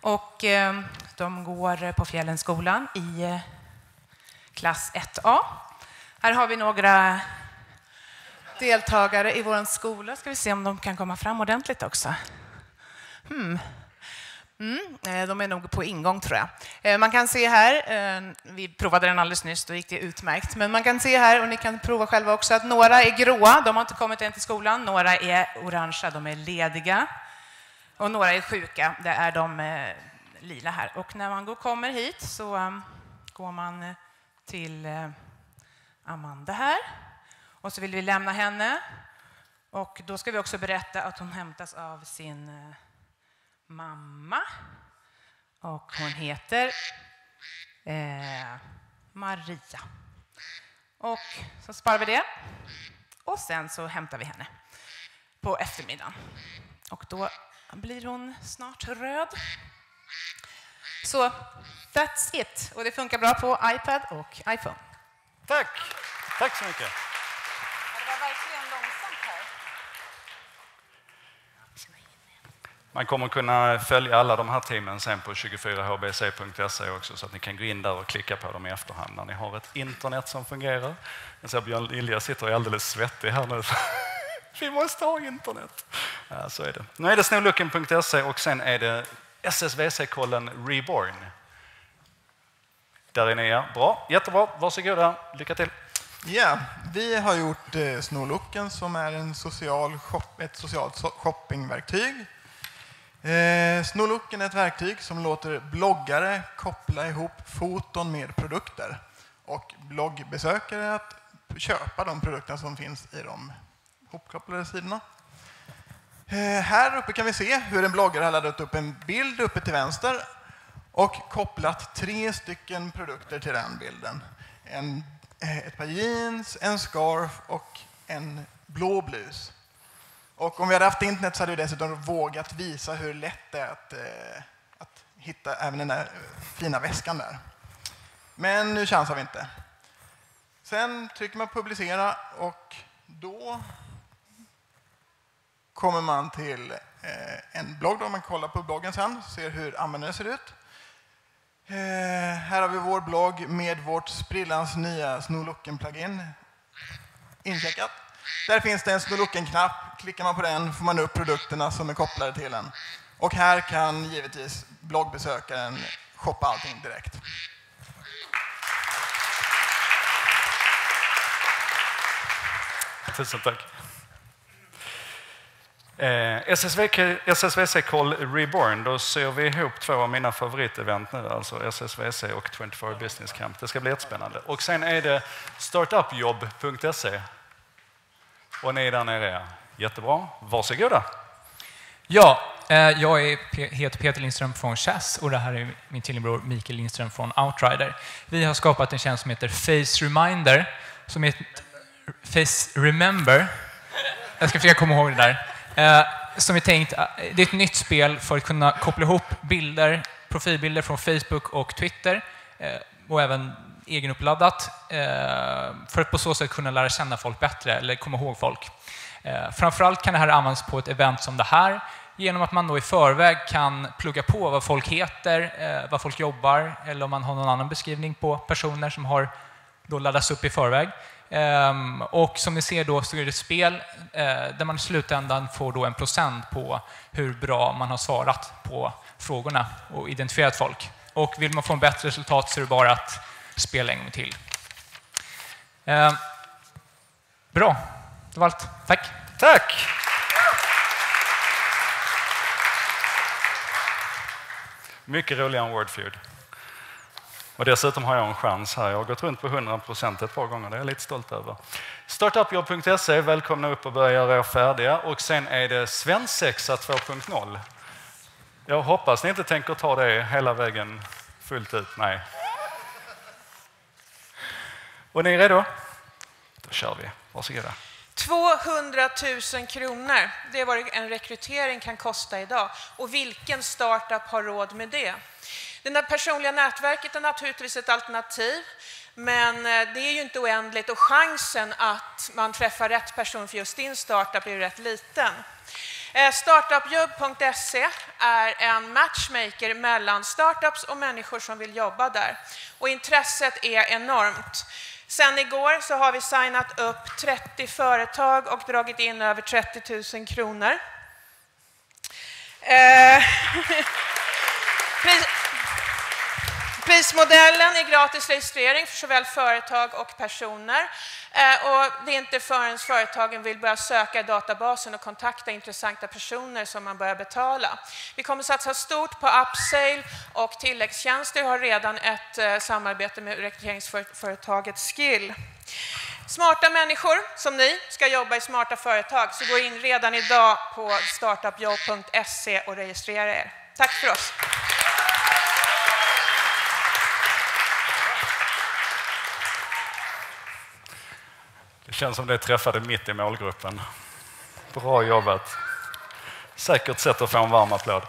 Och eh, de går på Fjällenskolan i eh, klass 1A. Här har vi några deltagare i vår skola. Ska vi se om de kan komma fram ordentligt också. Hmm. Mm, eh, de är nog på ingång tror jag. Eh, man kan se här, eh, vi provade den alldeles nyss, då gick det utmärkt. Men man kan se här, och ni kan prova själva också, att några är gråa, de har inte kommit än till skolan. Några är orangea, de är lediga. Och några är sjuka, det är de lila här. Och när man kommer hit så går man till Amanda här. Och så vill vi lämna henne. Och då ska vi också berätta att hon hämtas av sin mamma. Och hon heter eh, Maria. Och så sparar vi det. Och sen så hämtar vi henne på eftermiddagen. Och då blir hon snart röd. Så that's it. Och det funkar bra på iPad och iPhone. Tack! Tack så mycket. Det var verkligen långsamt här. Man kommer kunna följa alla de här teamen sen på 24hbc.se också så att ni kan gå in där och klicka på dem i efterhand när ni har ett internet som fungerar. Jag ser Björn Lilja sitter och är alldeles svettig här nu. Vi måste ha internet. Ja, så är det. Nu är det snolucken.se och sen är det SSVC-kollen Reborn. Där är ni ja. Bra, jättebra. Varsågoda. Lycka till. Ja, vi har gjort eh, Snorlooken som är en social shop, ett socialt shoppingverktyg. Eh, Snorlooken är ett verktyg som låter bloggare koppla ihop foton med produkter och bloggbesökare att köpa de produkter som finns i de hopkopplade sidorna. Eh, här uppe kan vi se hur en bloggare har laddat upp en bild uppe till vänster och kopplat tre stycken produkter till den bilden. En, eh, ett par jeans, en scarf och en blå blus. Och om vi hade haft internet så hade vi dessutom vågat visa hur lätt det är att, eh, att hitta även den där eh, fina väskan där. Men nu chansar vi inte. Sen trycker man publicera och då kommer man till eh, en blogg. Då man kollar på bloggen sen ser hur användaren ser ut. Eh, här har vi vår blogg med vårt sprillans nya Snorlooken-plugin incheckat. Där finns det en Snorlooken-knapp. Klickar man på den får man upp produkterna som är kopplade till den. Och här kan givetvis bloggbesökaren shoppa allting direkt. Tusen tack. Eh, SSVC Call Reborn, då ser vi ihop två av mina favoritevent nu, alltså SSVC och 24 Business Camp. Det ska bli jättespännande. Och sen är det startupjobb.se. Och ni där nere, ja. jättebra. Varsågoda. Ja, eh, jag är, heter Peter Lindström från Chess och det här är min tvillingbror Mikael Lindström från Outrider. Vi har skapat en tjänst som heter Face Reminder, som är ett Face Remember. Jag ska försöka komma ihåg det där. Eh, som är tänkt, eh, det är ett nytt spel för att kunna koppla ihop bilder, profilbilder från Facebook och Twitter och även egenuppladdat eh, för att på så sätt kunna lära känna folk bättre eller komma ihåg folk. Eh, framförallt kan det här användas på ett event som det här genom att man då i förväg kan plugga på vad folk heter, eh, vad folk jobbar eller om man har någon annan beskrivning på personer som har då laddats upp i förväg. Ehm, och som ni ser då så är det ett spel där man i slutändan får då en procent på hur bra man har svarat på frågorna och identifierat folk. Och vill man få en bättre resultat så är det bara att spela en gång till. Eh, bra, det var allt. Tack! Tack! Mycket roligare än Wordfeud. Och dessutom har jag en chans här. Jag har gått runt på 100 procent ett par gånger. Det är jag lite stolt över. Startupjobb.se, välkomna upp och börja göra er färdiga. Och sen är det Svensexa 2.0. Jag hoppas ni inte tänker ta det hela vägen fullt ut. Nej. Och ni är redo? Då kör vi. Varsågoda. 200 000 kronor, det är vad en rekrytering kan kosta idag. Och vilken startup har råd med det? Det där personliga nätverket är naturligtvis ett alternativ, men eh, det är ju inte oändligt och chansen att man träffar rätt person för just din startup är ju rätt liten. Eh, Startupjobb.se är en matchmaker mellan startups och människor som vill jobba där. Och intresset är enormt. Sen igår så har vi signat upp 30 företag och dragit in över 30 000 kronor. Eh, prismodellen är gratis registrering för såväl företag och personer. Eh, och det är inte förrän företagen vill börja söka i databasen och kontakta intressanta personer som man börjar betala. Vi kommer satsa stort på upsale och tilläggstjänster Vi har redan ett eh, samarbete med rekryteringsföretaget Skill. Smarta människor som ni ska jobba i smarta företag, så gå in redan idag på startupjobb.se och registrera er. Tack för oss! Det känns som det träffade mitt i målgruppen. Bra jobbat. Säkert sätt att få en varm applåd.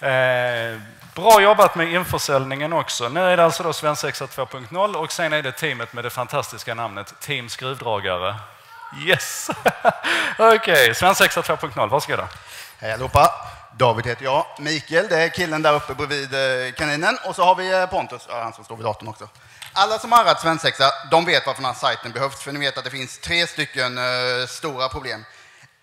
Eh, bra jobbat med införsäljningen också. Nu är det alltså då Svensexa 2.0 och sen är det teamet med det fantastiska namnet Team Skruvdragare. Yes! Okej, okay. Svensexa 2.0, varsågoda. Hej allihopa! David heter jag. Mikael, det är killen där uppe bredvid eh, kaninen. Och så har vi eh, Pontus, ja, han som står vid datorn också. Alla som har arrat svensexa, de vet varför den här sajten behövs. För ni vet att det finns tre stycken uh, stora problem.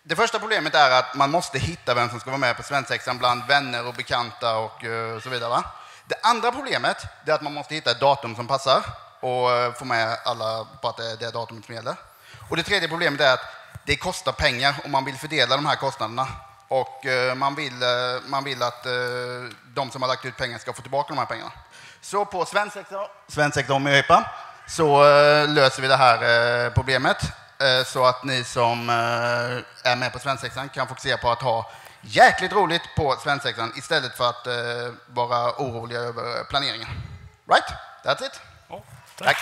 Det första problemet är att man måste hitta vem som ska vara med på svensexan bland vänner och bekanta och uh, så vidare. Va? Det andra problemet är att man måste hitta ett datum som passar. och eh, få med alla på att det är det datumet som gäller. Och det tredje problemet är att det kostar pengar och man vill fördela de här kostnaderna. Och eh, man vill, man vill att de som har lagt ut pengar ska få tillbaka de här pengarna. Så på svensexa och möhippa så eh, löser vi det här eh, problemet eh, så att ni som är med på svensexan kan fokusera på att ha jäkligt roligt på svensexan istället för att vara oroliga över planeringen. Right? That's it. tack.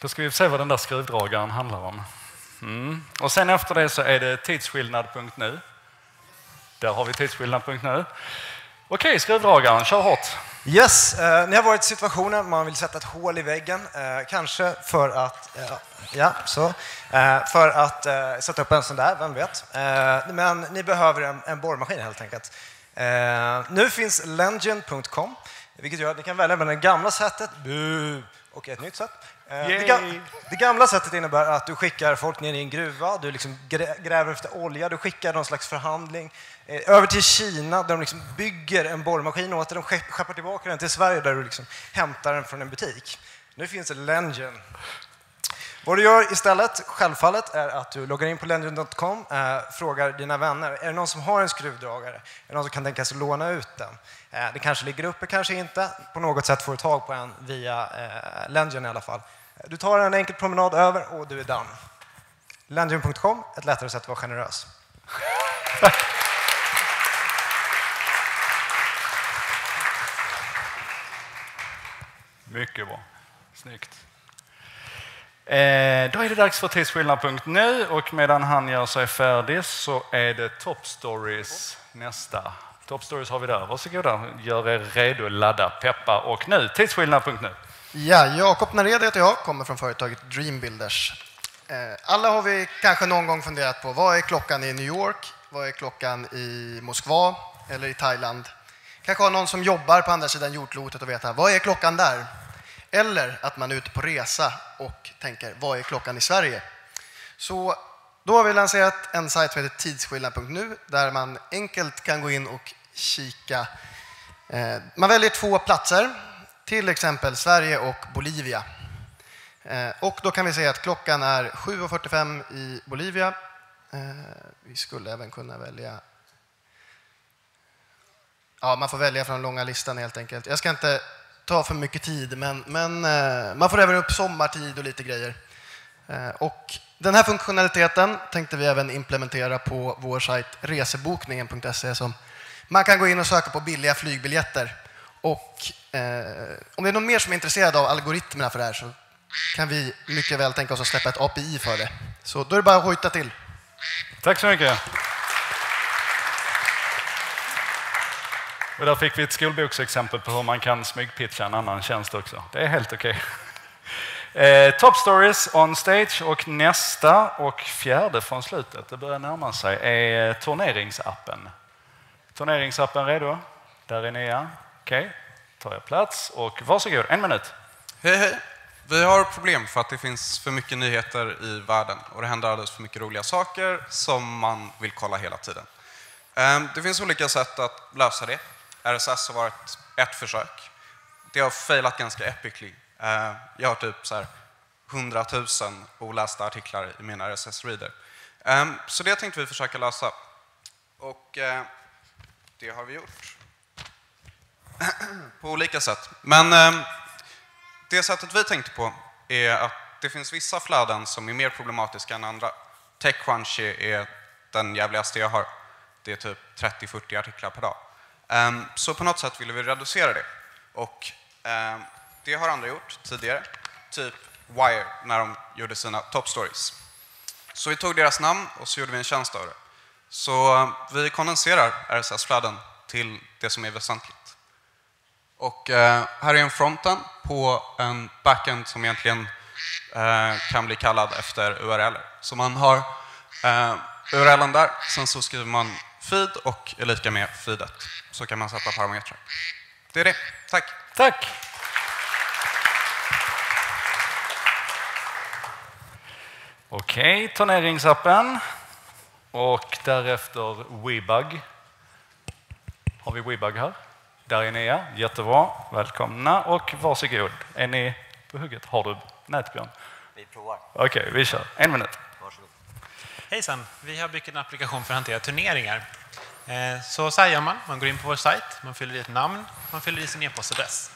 Då ska vi se vad den där skruvdragaren handlar om. Mm. Och sen efter det så är det tidsskillnad.nu. Där har vi tidsskillnad.nu. Okej, skruvdragaren, kör hårt. Yes, eh, ni har varit i situationen man vill sätta ett hål i väggen, eh, kanske för att, eh, ja, så, eh, för att eh, sätta upp en sån där, vem vet. Eh, men ni behöver en, en borrmaskin helt enkelt. Eh, nu finns Lengen.com, vilket gör att ni kan välja mellan det gamla sättet bu, och ett nytt sätt. Eh, det, ga- det gamla sättet innebär att du skickar folk ner i en gruva, du liksom grä- gräver efter olja, du skickar någon slags förhandling eh, över till Kina där de liksom bygger en borrmaskin åt dig, de skepp- skeppar tillbaka den till Sverige där du liksom hämtar den från en butik. Nu finns det Lengen. Vad du gör istället, självfallet, är att du loggar in på lengen.com, eh, frågar dina vänner, är det någon som har en skruvdragare? Är det någon som kan tänka sig att låna ut den? Eh, det kanske ligger uppe, kanske inte. På något sätt får du tag på en via eh, Lengen i alla fall. Du tar en enkel promenad över och du är done. Lengen.com, ett lättare sätt att vara generös. Mycket bra. Snyggt. Eh, då är det dags för tidsskillnad.nu och medan han gör sig färdig så är det Top Stories nästa. Top Stories har vi där. Varsågoda, gör er redo, ladda, peppa och nu tidsskillnad.nu. Ja, Jakob Nared heter jag, kommer från företaget Dreambuilders. Eh, Alla har vi kanske någon gång funderat på vad är klockan i New York, vad är klockan i Moskva eller i Thailand? Kanske har någon som jobbar på andra sidan jordklotet och vet vad är klockan där? Eller att man är ute på resa och tänker, vad är klockan i Sverige? Så då har vi lanserat en sajt som heter tidsskillnad.nu där man enkelt kan gå in och kika. Eh, man väljer två platser, till exempel Sverige och Bolivia. Eh, och då kan vi se att klockan är 7.45 i Bolivia. Eh, vi skulle även kunna välja Ja, man får välja från långa listan helt enkelt. Jag ska inte ta för mycket tid, men, men eh, man får även upp sommartid och lite grejer. Eh, och den här funktionaliteten tänkte vi även implementera på vår sajt resebokningen.se som man kan gå in och söka på billiga flygbiljetter. Och eh, om det är någon mer som är intresserad av algoritmerna för det här så kan vi mycket väl tänka oss att släppa ett API för det. Så då är det bara att hojta till. Tack så mycket. Och där fick vi ett skolboksexempel på hur man kan smygpitcha en annan tjänst också. Det är helt okej. Eh, top Stories on stage och nästa och fjärde från slutet, det börjar närma sig, är turneringsappen. Turneringsappen redo? Där är ni ja. Okej, tar jag plats och varsågod, en minut. Hej, hej. Vi har problem för att det finns för mycket nyheter i världen och det händer alldeles för mycket roliga saker som man vill kolla hela tiden. Ehm, det finns olika sätt att lösa det. RSS har varit ett försök. Det har failat ganska epically. Eh, jag har typ så här 100 000 olästa artiklar i min RSS-reader. Ehm, så det tänkte vi försöka lösa. Och eh, det har vi gjort. på olika sätt. Men ehm, det sättet vi tänkte på är att det finns vissa flöden som är mer problematiska än andra. TechCrunchy är den jävligaste jag har. Det är typ 30-40 artiklar per dag. Ehm, så på något sätt ville vi reducera det. Och ehm, det har andra gjort tidigare. Typ Wire när de gjorde sina top stories. Så vi tog deras namn och så gjorde vi en tjänst av det. Så ehm, vi kondenserar RSS-flöden till det som är väsentligt. Och eh, här är en fronten på en backend som egentligen eh, kan bli kallad efter URL. Så man har eh, URLen där, sen så skriver man feed och är lika med feedet. Så kan man sätta parametrar. Det är det. Tack. Tack. Okej, turneringsappen. Och därefter Webug. Har vi Webug här? Där är ni ja, jättebra. Välkomna och varsågod. Är ni på hugget? Har du nätbjörn? Vi provar. Okej, vi kör. En minut. Hejsan! Vi har byggt en applikation för att hantera turneringar. Eh, så så här gör man. Man går in på vår sajt, man fyller i ett namn, man fyller i sin e-postadress.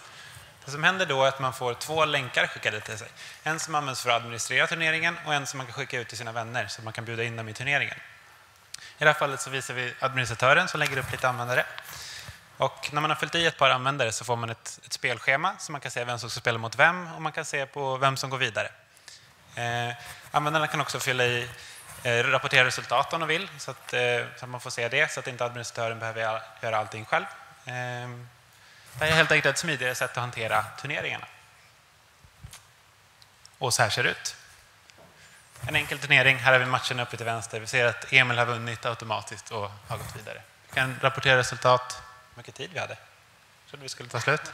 Det som händer då är att man får två länkar skickade till sig. En som används för att administrera turneringen och en som man kan skicka ut till sina vänner så att man kan bjuda in dem i turneringen. I det här fallet så visar vi administratören som lägger upp lite användare. Och när man har fyllt i ett par användare så får man ett, ett spelschema så man kan se vem som ska spela mot vem och man kan se på vem som går vidare. Eh, användarna kan också fylla i, eh, rapportera resultat om de vill så att, eh, så att man får se det så att inte administratören behöver göra- allting själv. Ehm, det är helt enkelt ett smidigare sätt att hantera turneringarna. Och så här ser det ut. En enkel turnering. Här har vi matchen uppe till vänster. Vi ser att Emil har vunnit automatiskt och har gått vidare. Vi kan rapportera resultat. Hur mycket tid vi hade. Jag trodde vi skulle ta slut.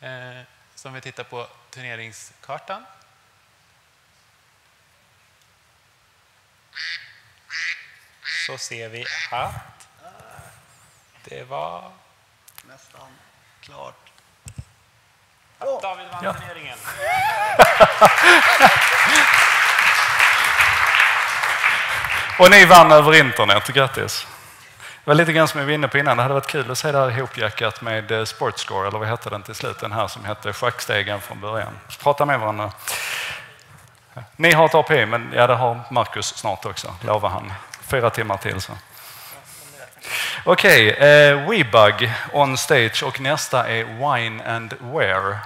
Eh, så om vi tittar på turneringskartan. Så ser vi att det var Nästan klart. att David vann Ja. turneringen. Och ni vann över internet, grattis! Det var lite grann som vi var inne på innan, det hade varit kul att se det här ihopjackat med eh, Sportscore, eller vad hette den till slut, den här som hette Schackstegen från början. Prata med varandra. Ni har ett API, men ja, det har Marcus snart också, lovar han. Fyra timmar till så. Okej, eh, Webug on stage och nästa är Wine and Wear.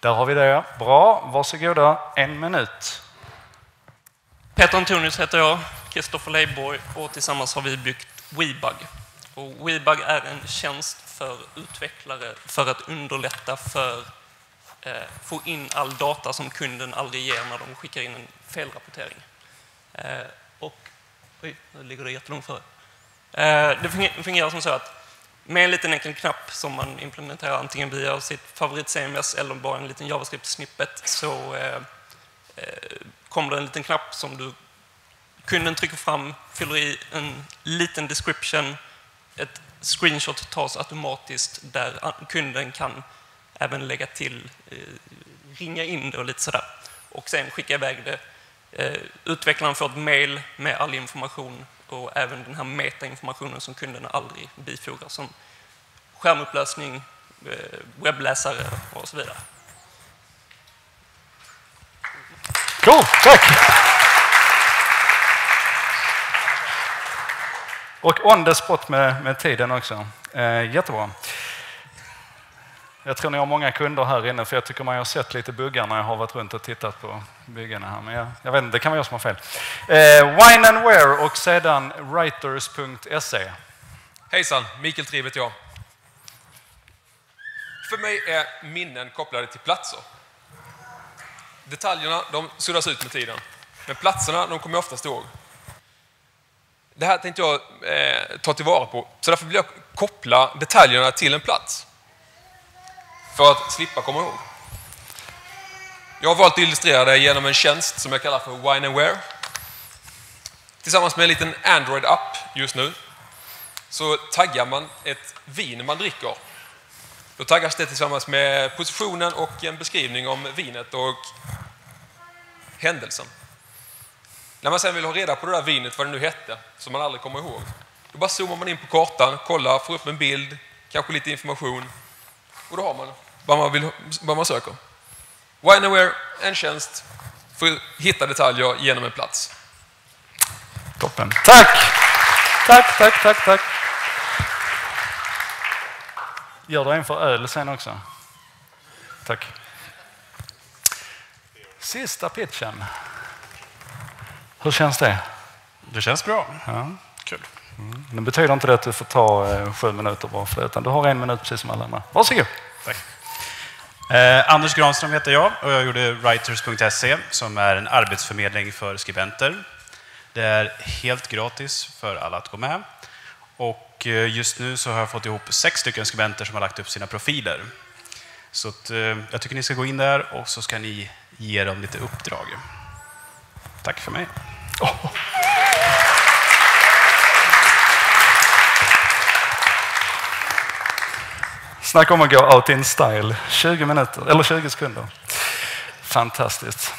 Där har vi det. Bra, varsågoda. En minut. Peter Antonius heter jag, Kristoffer Leiborg och tillsammans har vi byggt WeBug. Och WeBug är en tjänst för utvecklare för att underlätta för Eh, få in all data som kunden aldrig ger när de skickar in en felrapportering. Eh, och, oj, nu ligger det jättelångt före. Eh, det fungerar som så att med en liten enkel knapp som man implementerar antingen via sitt favorit CMS eller bara en liten JavaScript-snippet så eh, eh, kommer det en liten knapp som du kunden trycker fram, fyller i en liten description, ett screenshot tas automatiskt där kunden kan även lägga till, eh, ringa in det och lite sådär. Och sen skicka iväg det. Eh, utvecklaren får ett mail med all information och även den här metainformationen som kunderna aldrig bifogar som skärmupplösning, eh, webbläsare och så vidare. Cool, tack! Och on the spot med, med tiden också. Eh, jättebra. Jag tror ni har många kunder här inne, för jag tycker man har sett lite buggar när jag har varit runt och tittat på byggena här. Men jag, jag vet inte, det kan vara jag som har fel. Eh, Wine and Wear och sedan writers.se. Hejsan, Mikael Triv heter jag. För mig är minnen kopplade till platser. Detaljerna de suddas ut med tiden, men platserna de kommer jag oftast ihåg. Det här tänkte jag eh, ta tillvara på, så därför vill jag koppla detaljerna till en plats. För att slippa komma ihåg. Jag har valt att illustrera det genom en tjänst som jag kallar för Wine and Wear. Tillsammans med en liten Android-app just nu så taggar man ett vin man dricker. Då taggas det tillsammans med positionen och en beskrivning om vinet och händelsen. När man sen vill ha reda på det där vinet, vad det nu hette, som man aldrig kommer ihåg, då bara zoomar man in på kartan, kollar, får upp en bild, kanske lite information och då har man vad man, vill, vad man söker. Wineaware, en tjänst för att hitta detaljer genom en plats. Toppen. Tack! Tack, tack, tack, tack. Gör du en för öl sen också? Tack. Sista pitchen. Hur känns det? Det känns bra. Ja. Kul. Mm. Det betyder inte det att du får ta eh, sju minuter bara för det, utan du har en minut precis som alla andra. Varsågod. Tack. Eh, Anders Granström heter jag och jag gjorde Writers.se som är en arbetsförmedling för skribenter. Det är helt gratis för alla att gå med. Och eh, just nu så har jag fått ihop sex stycken skribenter som har lagt upp sina profiler. Så att, eh, jag tycker ni ska gå in där och så ska ni ge dem lite uppdrag. Tack för mig. Snacka om att gå out in style. 20 minuter, eller 20 sekunder. Fantastiskt.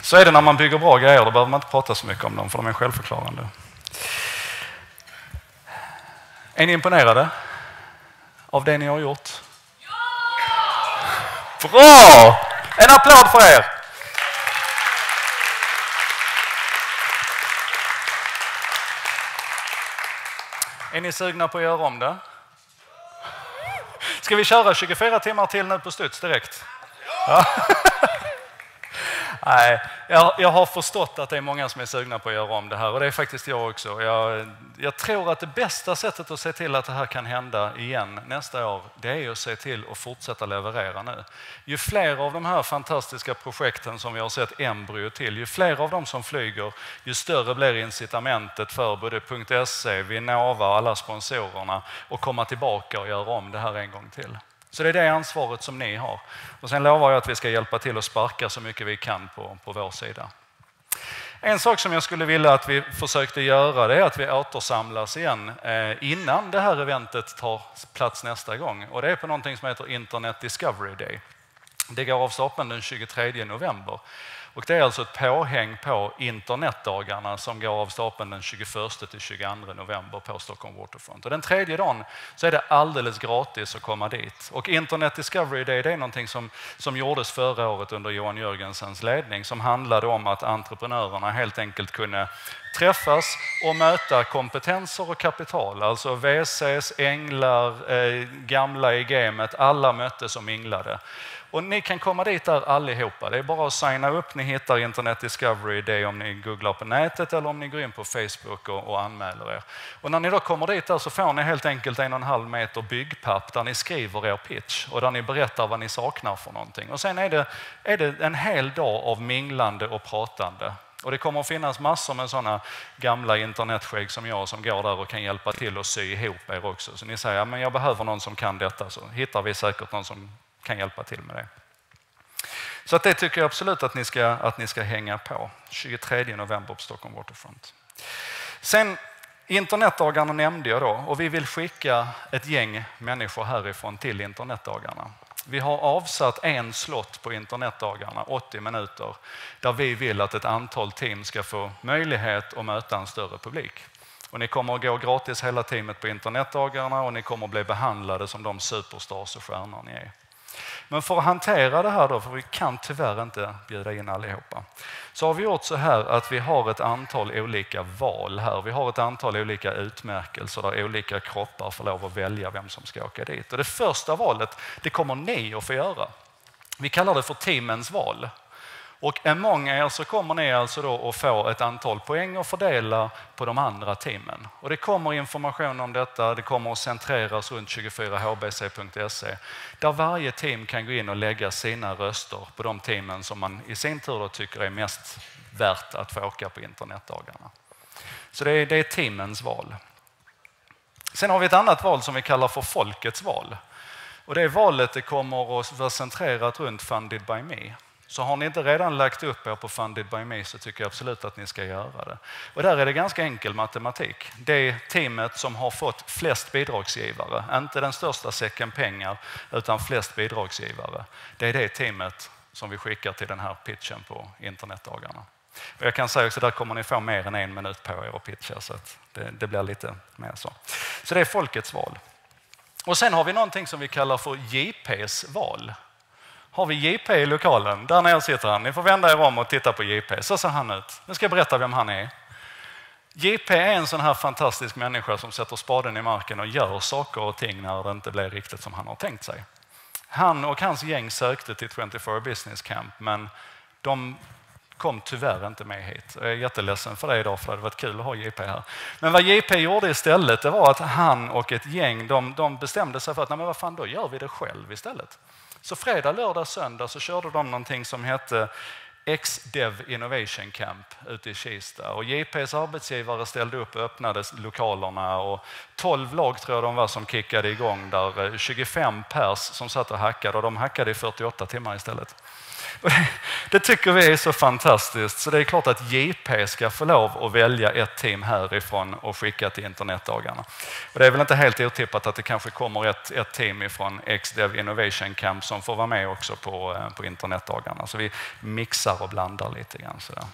Så är det när man bygger bra grejer, då behöver man inte prata så mycket om dem, för de är självförklarande. Är ni imponerade av det ni har gjort? Bra! En applåd för er! Är ni sugna på att göra om det? Ska vi köra 24 timmar till nu på studs direkt? Ja. Nej, jag, jag har förstått att det är många som är sugna på att göra om det här och det är faktiskt jag också. Jag, jag tror att det bästa sättet att se till att det här kan hända igen nästa år, det är att se till att fortsätta leverera nu. Ju fler av de här fantastiska projekten som vi har sett embryo till, ju fler av dem som flyger, ju större blir incitamentet för både .se, Vinnova och alla sponsorerna att komma tillbaka och göra om det här en gång till. Så det är det ansvaret som ni har. Och sen lovar jag att vi ska hjälpa till att sparka så mycket vi kan på, på vår sida. En sak som jag skulle vilja att vi försökte göra det är att vi återsamlas igen eh, innan det här eventet tar plats nästa gång. Och det är på någonting som heter Internet Discovery Day. Det går av stapeln den 23 november. Och det är alltså ett påhäng på internetdagarna som går av stapeln den 21 till 22 november på Stockholm Waterfront. Och den tredje dagen så är det alldeles gratis att komma dit. Och Internet Discovery Day det är någonting som, som gjordes förra året under Johan Jörgensens ledning som handlade om att entreprenörerna helt enkelt kunde träffas och möta kompetenser och kapital. Alltså VCs, änglar, eh, gamla i gamet, alla möttes och minglade. Och ni kan komma dit där allihopa. Det är bara att signa upp. Ni hittar Internet Discovery Day om ni googlar på nätet eller om ni går in på Facebook och, och anmäler er. Och när ni då kommer dit där så får ni helt enkelt en och en halv meter byggpapp där ni skriver er pitch och där ni berättar vad ni saknar för någonting. Och sen är det, är det en hel dag av minglande och pratande. Och det kommer att finnas massor med sådana gamla internetskägg som jag som går där och kan hjälpa till att sy ihop er också. Så ni säger, ja, men jag behöver någon som kan detta, så hittar vi säkert någon som kan hjälpa till med det. Så att det tycker jag absolut att ni, ska, att ni ska hänga på. 23 november på Stockholm Waterfront. Sen Internetdagarna nämnde jag då och vi vill skicka ett gäng människor härifrån till internetdagarna. Vi har avsatt en slott på internetdagarna, 80 minuter, där vi vill att ett antal team ska få möjlighet att möta en större publik. Och ni kommer att gå gratis hela teamet på internetdagarna och ni kommer att bli behandlade som de superstars och stjärnor ni är. Men för att hantera det här då, för vi kan tyvärr inte bjuda in allihopa, så har vi gjort så här att vi har ett antal olika val här. Vi har ett antal olika utmärkelser där olika kroppar får lov att välja vem som ska åka dit. Och det första valet, det kommer ni att få göra. Vi kallar det för teamens val. Och among er så kommer ni alltså då att få ett antal poäng att fördela på de andra teamen. Och det kommer information om detta, det kommer att centreras runt 24hbc.se där varje team kan gå in och lägga sina röster på de teamen som man i sin tur tycker är mest värt att få åka på internetdagarna. Så det är, det är teamens val. Sen har vi ett annat val som vi kallar för folkets val. Och det valet det kommer att vara centrerat runt Funded by Me. Så har ni inte redan lagt upp er på Funded by Me så tycker jag absolut att ni ska göra det. Och där är det ganska enkel matematik. Det teamet som har fått flest bidragsgivare, inte den största säcken pengar, utan flest bidragsgivare, det är det teamet som vi skickar till den här pitchen på internetdagarna. Och jag kan säga också, där kommer ni få mer än en minut på er att pitcha, så att det, det blir lite mer så. Så det är folkets val. Och sen har vi någonting som vi kallar för JPs val har vi JP i lokalen. Där nere sitter han. Ni får vända er om och titta på JP. Så ser han ut. Nu ska jag berätta vem han är. JP är en sån här fantastisk människa som sätter spaden i marken och gör saker och ting när det inte blir riktigt som han har tänkt sig. Han och hans gäng sökte till 24 Business Camp men de kom tyvärr inte med hit. Jag är jätteledsen för det idag för det hade varit kul att ha JP här. Men vad JP gjorde istället det var att han och ett gäng de, de bestämde sig för att nej men vad fan, då gör vi det själv istället. Så fredag, lördag, söndag så körde de någonting som hette X-Dev Innovation Camp ute i Kista. Och JPs arbetsgivare ställde upp och öppnade lokalerna och 12 lag tror jag de var som kickade igång där eh, 25 pers som satt och hackade och de hackade i 48 timmar istället. Det, tycker vi är så fantastiskt, så det är klart att JP ska få lov att välja ett team härifrån och skicka till internetdagarna. Och det är väl inte helt otippat att det kanske kommer ett, ett team ifrån XDev Innovation Camp som får vara med också på, eh, på internetdagarna. Så vi mixar och blandar lite grann. Sådär.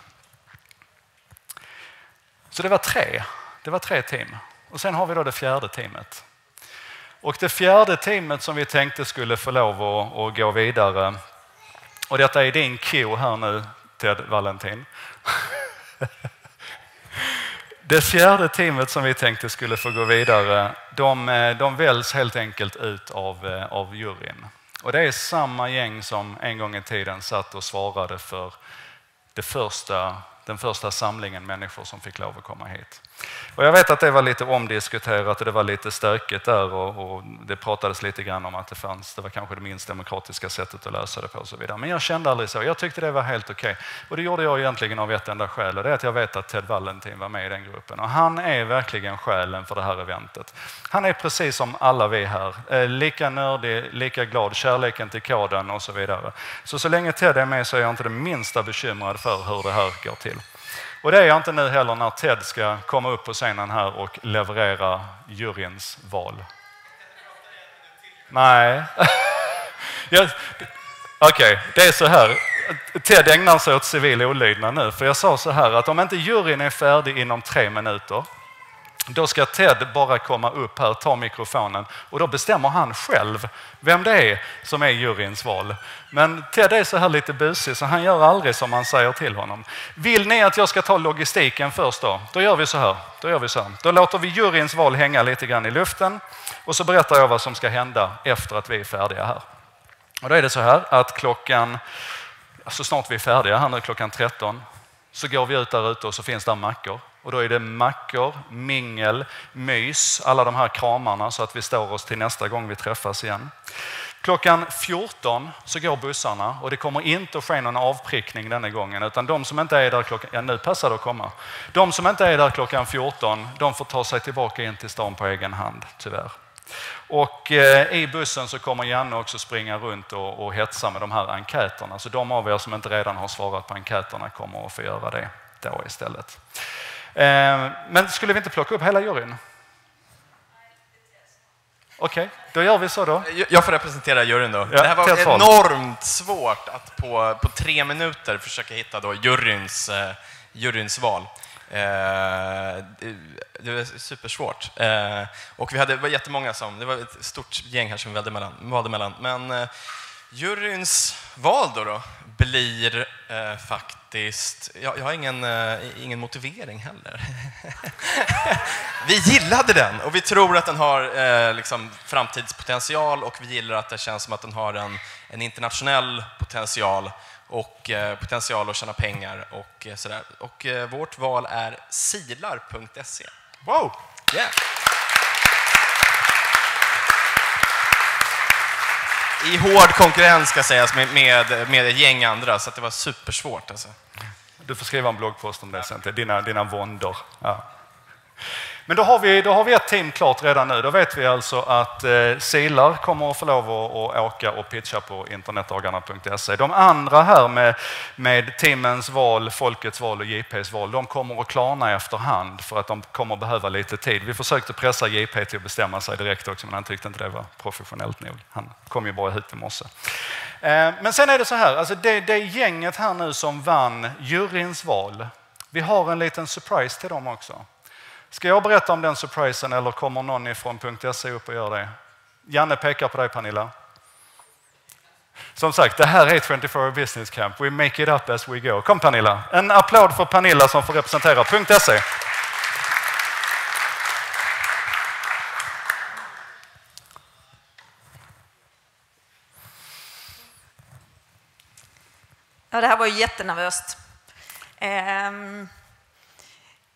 Så det var tre. Det var tre team. Och sen har vi då det fjärde teamet. Och det fjärde teamet som vi tänkte skulle få lov att, att gå vidare, och detta är din cue här nu, Ted Valentin. Det fjärde teamet som vi tänkte skulle få gå vidare, de, eh, de väljs helt enkelt ut av, eh, av juryn. Och det är samma gäng som en gång i tiden satt och svarade för det första den första samlingen människor som fick lov att komma hit. Och jag vet att det var lite omdiskuterat och det var lite stökigt där och, och, det pratades lite grann om att det fanns, det var kanske det minst demokratiska sättet att lösa det på och så vidare. Men jag kände aldrig så. Jag tyckte det var helt okej. Okay. Och det gjorde jag egentligen av ett enda skäl och det är att jag vet att Ted Valentin var med i den gruppen och han är verkligen själen för det här eventet. Han är precis som alla vi här, eh, lika nördig, lika glad, kärleken till koden och så vidare. Så så länge Ted är med så är jag inte det minsta bekymrad för hur det här går till. Och det är jag inte nu heller när Ted ska komma upp på scenen här och leverera juryns val. Nej. Okej, okay, det är så här. Ted ägnar sig åt civil olydnad nu, för jag sa så här att om inte juryn är färdig inom tre minuter då ska Ted bara komma upp här, ta mikrofonen och då bestämmer han själv vem det är som är juryns val. Men Ted är så här lite busig så han gör aldrig som man säger till honom. Vill ni att jag ska ta logistiken först då? Då gör vi så här. Då, gör vi så här. då låter vi juryns val hänga lite grann i luften och så berättar jag vad som ska hända efter att vi är färdiga här. Och då är det så här att klockan, så snart vi är färdiga här nu klockan 13, så går vi ut där ute och så finns där mackor. Och då är det mackor, mingel, mys, alla de här kramarna så att vi står oss till nästa gång vi träffas igen. Klockan 14 så går bussarna och det kommer inte att ske någon avprickning denna gången utan de som inte är där klockan, ja nu passar det att komma. De som inte är där klockan 14 de får ta sig tillbaka in till stan på egen hand tyvärr. Och eh, i bussen så kommer Janne också springa runt och, och hetsa med de här enkäterna. Så de av er som inte redan har svarat på enkäterna kommer att få göra det då istället. Eh, men skulle vi inte plocka upp hela juryn? Okej, okay, då gör vi så då. Jag får representera juryn då. Ja, det här var enormt svårt att på, på tre minuter försöka hitta då juryns, eh, juryns val. Eh, det var supersvårt. Eh, och vi hade, det var jättemånga som, det var ett stort gäng här som vi valde mellan. Valde mellan. Men eh, juryns val då, då blir eh, faktiskt... Jag, jag har ingen, eh, ingen motivering heller. vi gillade den och vi tror att den har eh, liksom framtidspotential och vi gillar att det känns som att den har en, en internationell potential och eh, potential att tjäna pengar och eh, sådär. Och eh, vårt val är silar.se. Wow! Yeah. I hård konkurrens ska sägas med, med, med ett gäng andra, så det var supersvårt. Alltså. Du får skriva en bloggpost om det sen, dina, dina våndor. Ja. Men då har, vi, då har vi ett team klart redan nu. Då vet vi alltså att eh, Silar kommer att få lov att, att åka och pitcha på internetdagarna.se. De andra här med, med teamens val, folkets val och JPs val, de kommer att klarna efterhand för att de kommer att behöva lite tid. Vi försökte pressa JP till att bestämma sig direkt också, men han tyckte inte det var professionellt nog. Han kom ju bara hit i morse. Eh, men sen är det så här, alltså det, det gänget här nu som vann juryns val, vi har en liten surprise till dem också. Ska jag berätta om den surprisen eller kommer någon ifrån .se upp och gör det? Janne pekar på dig Pernilla. Som sagt, det här är 24 Business Camp. We make it up as we go. Kom Pernilla. En applåd för Pernilla som får representera .se. Ja, det här var ju jättenervöst. Um...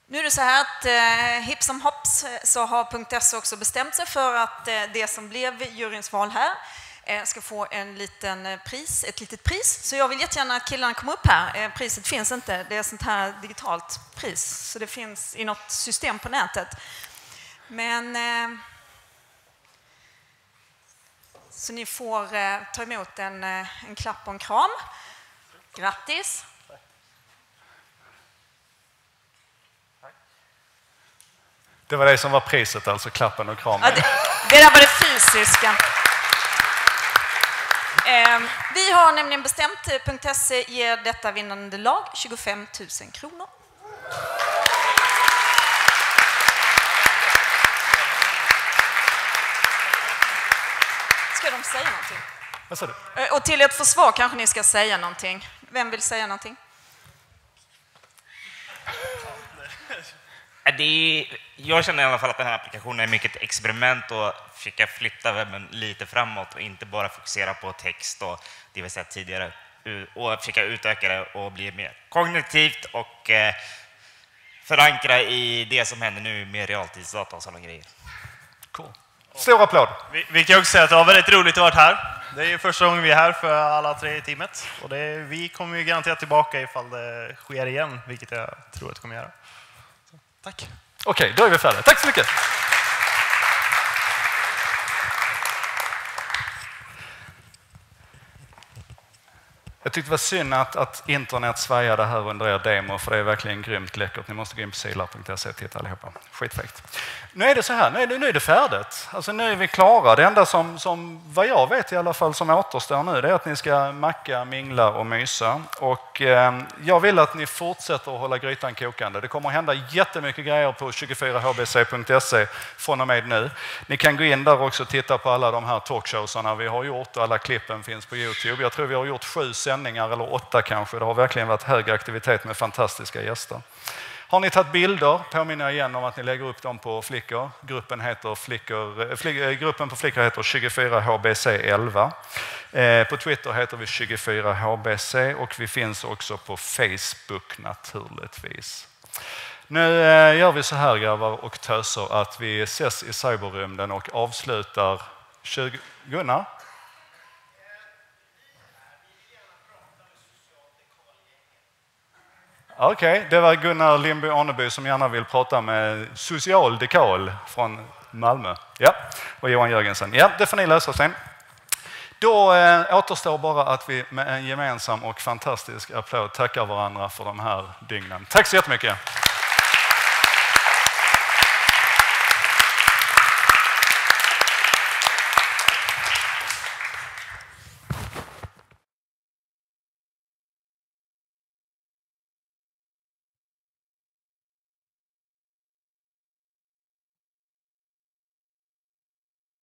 Nu är det så här att eh, hipp som hopps eh, så har .se också bestämt sig för att eh, det som blev juryns val här eh, ska få en liten eh, pris, ett litet pris. Så jag vill jättegärna att killarna kommer upp här. Eh, priset finns inte, det är sånt här digitalt pris, så det finns i något system på nätet. Men eh, så ni får ta emot en, en klapp och en kram Grattis! Det var det som var priset, alltså klappen och kramen. Ja, det, det där var det fysiska. Eh, vi har nämligen bestämt, eh, .se ger detta vinnande lag 25 000 kronor. Ska de säga någonting? Vad sa du? Eh, Och till ert försvar kanske ni ska säga någonting. Vem vill säga någonting? Det är, jag känner i alla fall att den här applikationen är mycket ett experiment och försöka flytta webben lite framåt och inte bara fokusera på text och det vi sett tidigare och försöka utöka det och bli mer kognitivt och eh, förankra i det som händer nu med realtidsdata och sådana grejer. Cool. Stor applåd! Vi, vi kan också säga att det var väldigt roligt att vara här. Det är första gången vi är här för alla tre i teamet. Och det vi kommer ju garanterat tillbaka ifall det sker igen, vilket jag tror att det kommer göra. Tack! Okej, då är vi färdiga. Tack så mycket! Jag tyckte det var synd att, att internet svajade här under er demo, för det är verkligen grymt läckert. Ni måste gå in på silar.se och titta allihopa. Skitfräckt. Nu är det så här, nu är det, nu är det färdigt. Alltså nu är vi klara. Det enda som, som, vad jag vet i alla fall, som återstår nu, det är att ni ska macka, mingla och mysa. Och eh, jag vill att ni fortsätter att hålla grytan kokande. Det kommer att hända jättemycket grejer på 24hbc.se från och med nu. Ni kan gå in där också och titta på alla de här talkshowsarna vi har gjort. och Alla klippen finns på Youtube. Jag tror vi har gjort sju sändningar, eller åtta kanske. Det har verkligen varit hög aktivitet med fantastiska gäster. Har ni tagit bilder, påminner jag igen om att ni lägger upp dem på Flickr. Gruppen, heter Flickor, eh, flick, eh, gruppen på Flickr heter 24hbc11. Eh, på Twitter heter vi 24hbc och vi finns också på Facebook naturligtvis. Nu eh, gör vi så här grabbar och töser att vi ses i cyberrymden och avslutar 20... Gunnar? Okej, det var Gunnar Lindby Arneby som gärna vill prata med Social Dekal från Malmö. Ja, och Johan Jörgensen. Ja, det får ni lösa sen. Då eh, återstår bara att vi med en gemensam och fantastisk applåd tackar varandra för de här dygnen. Tack så jättemycket!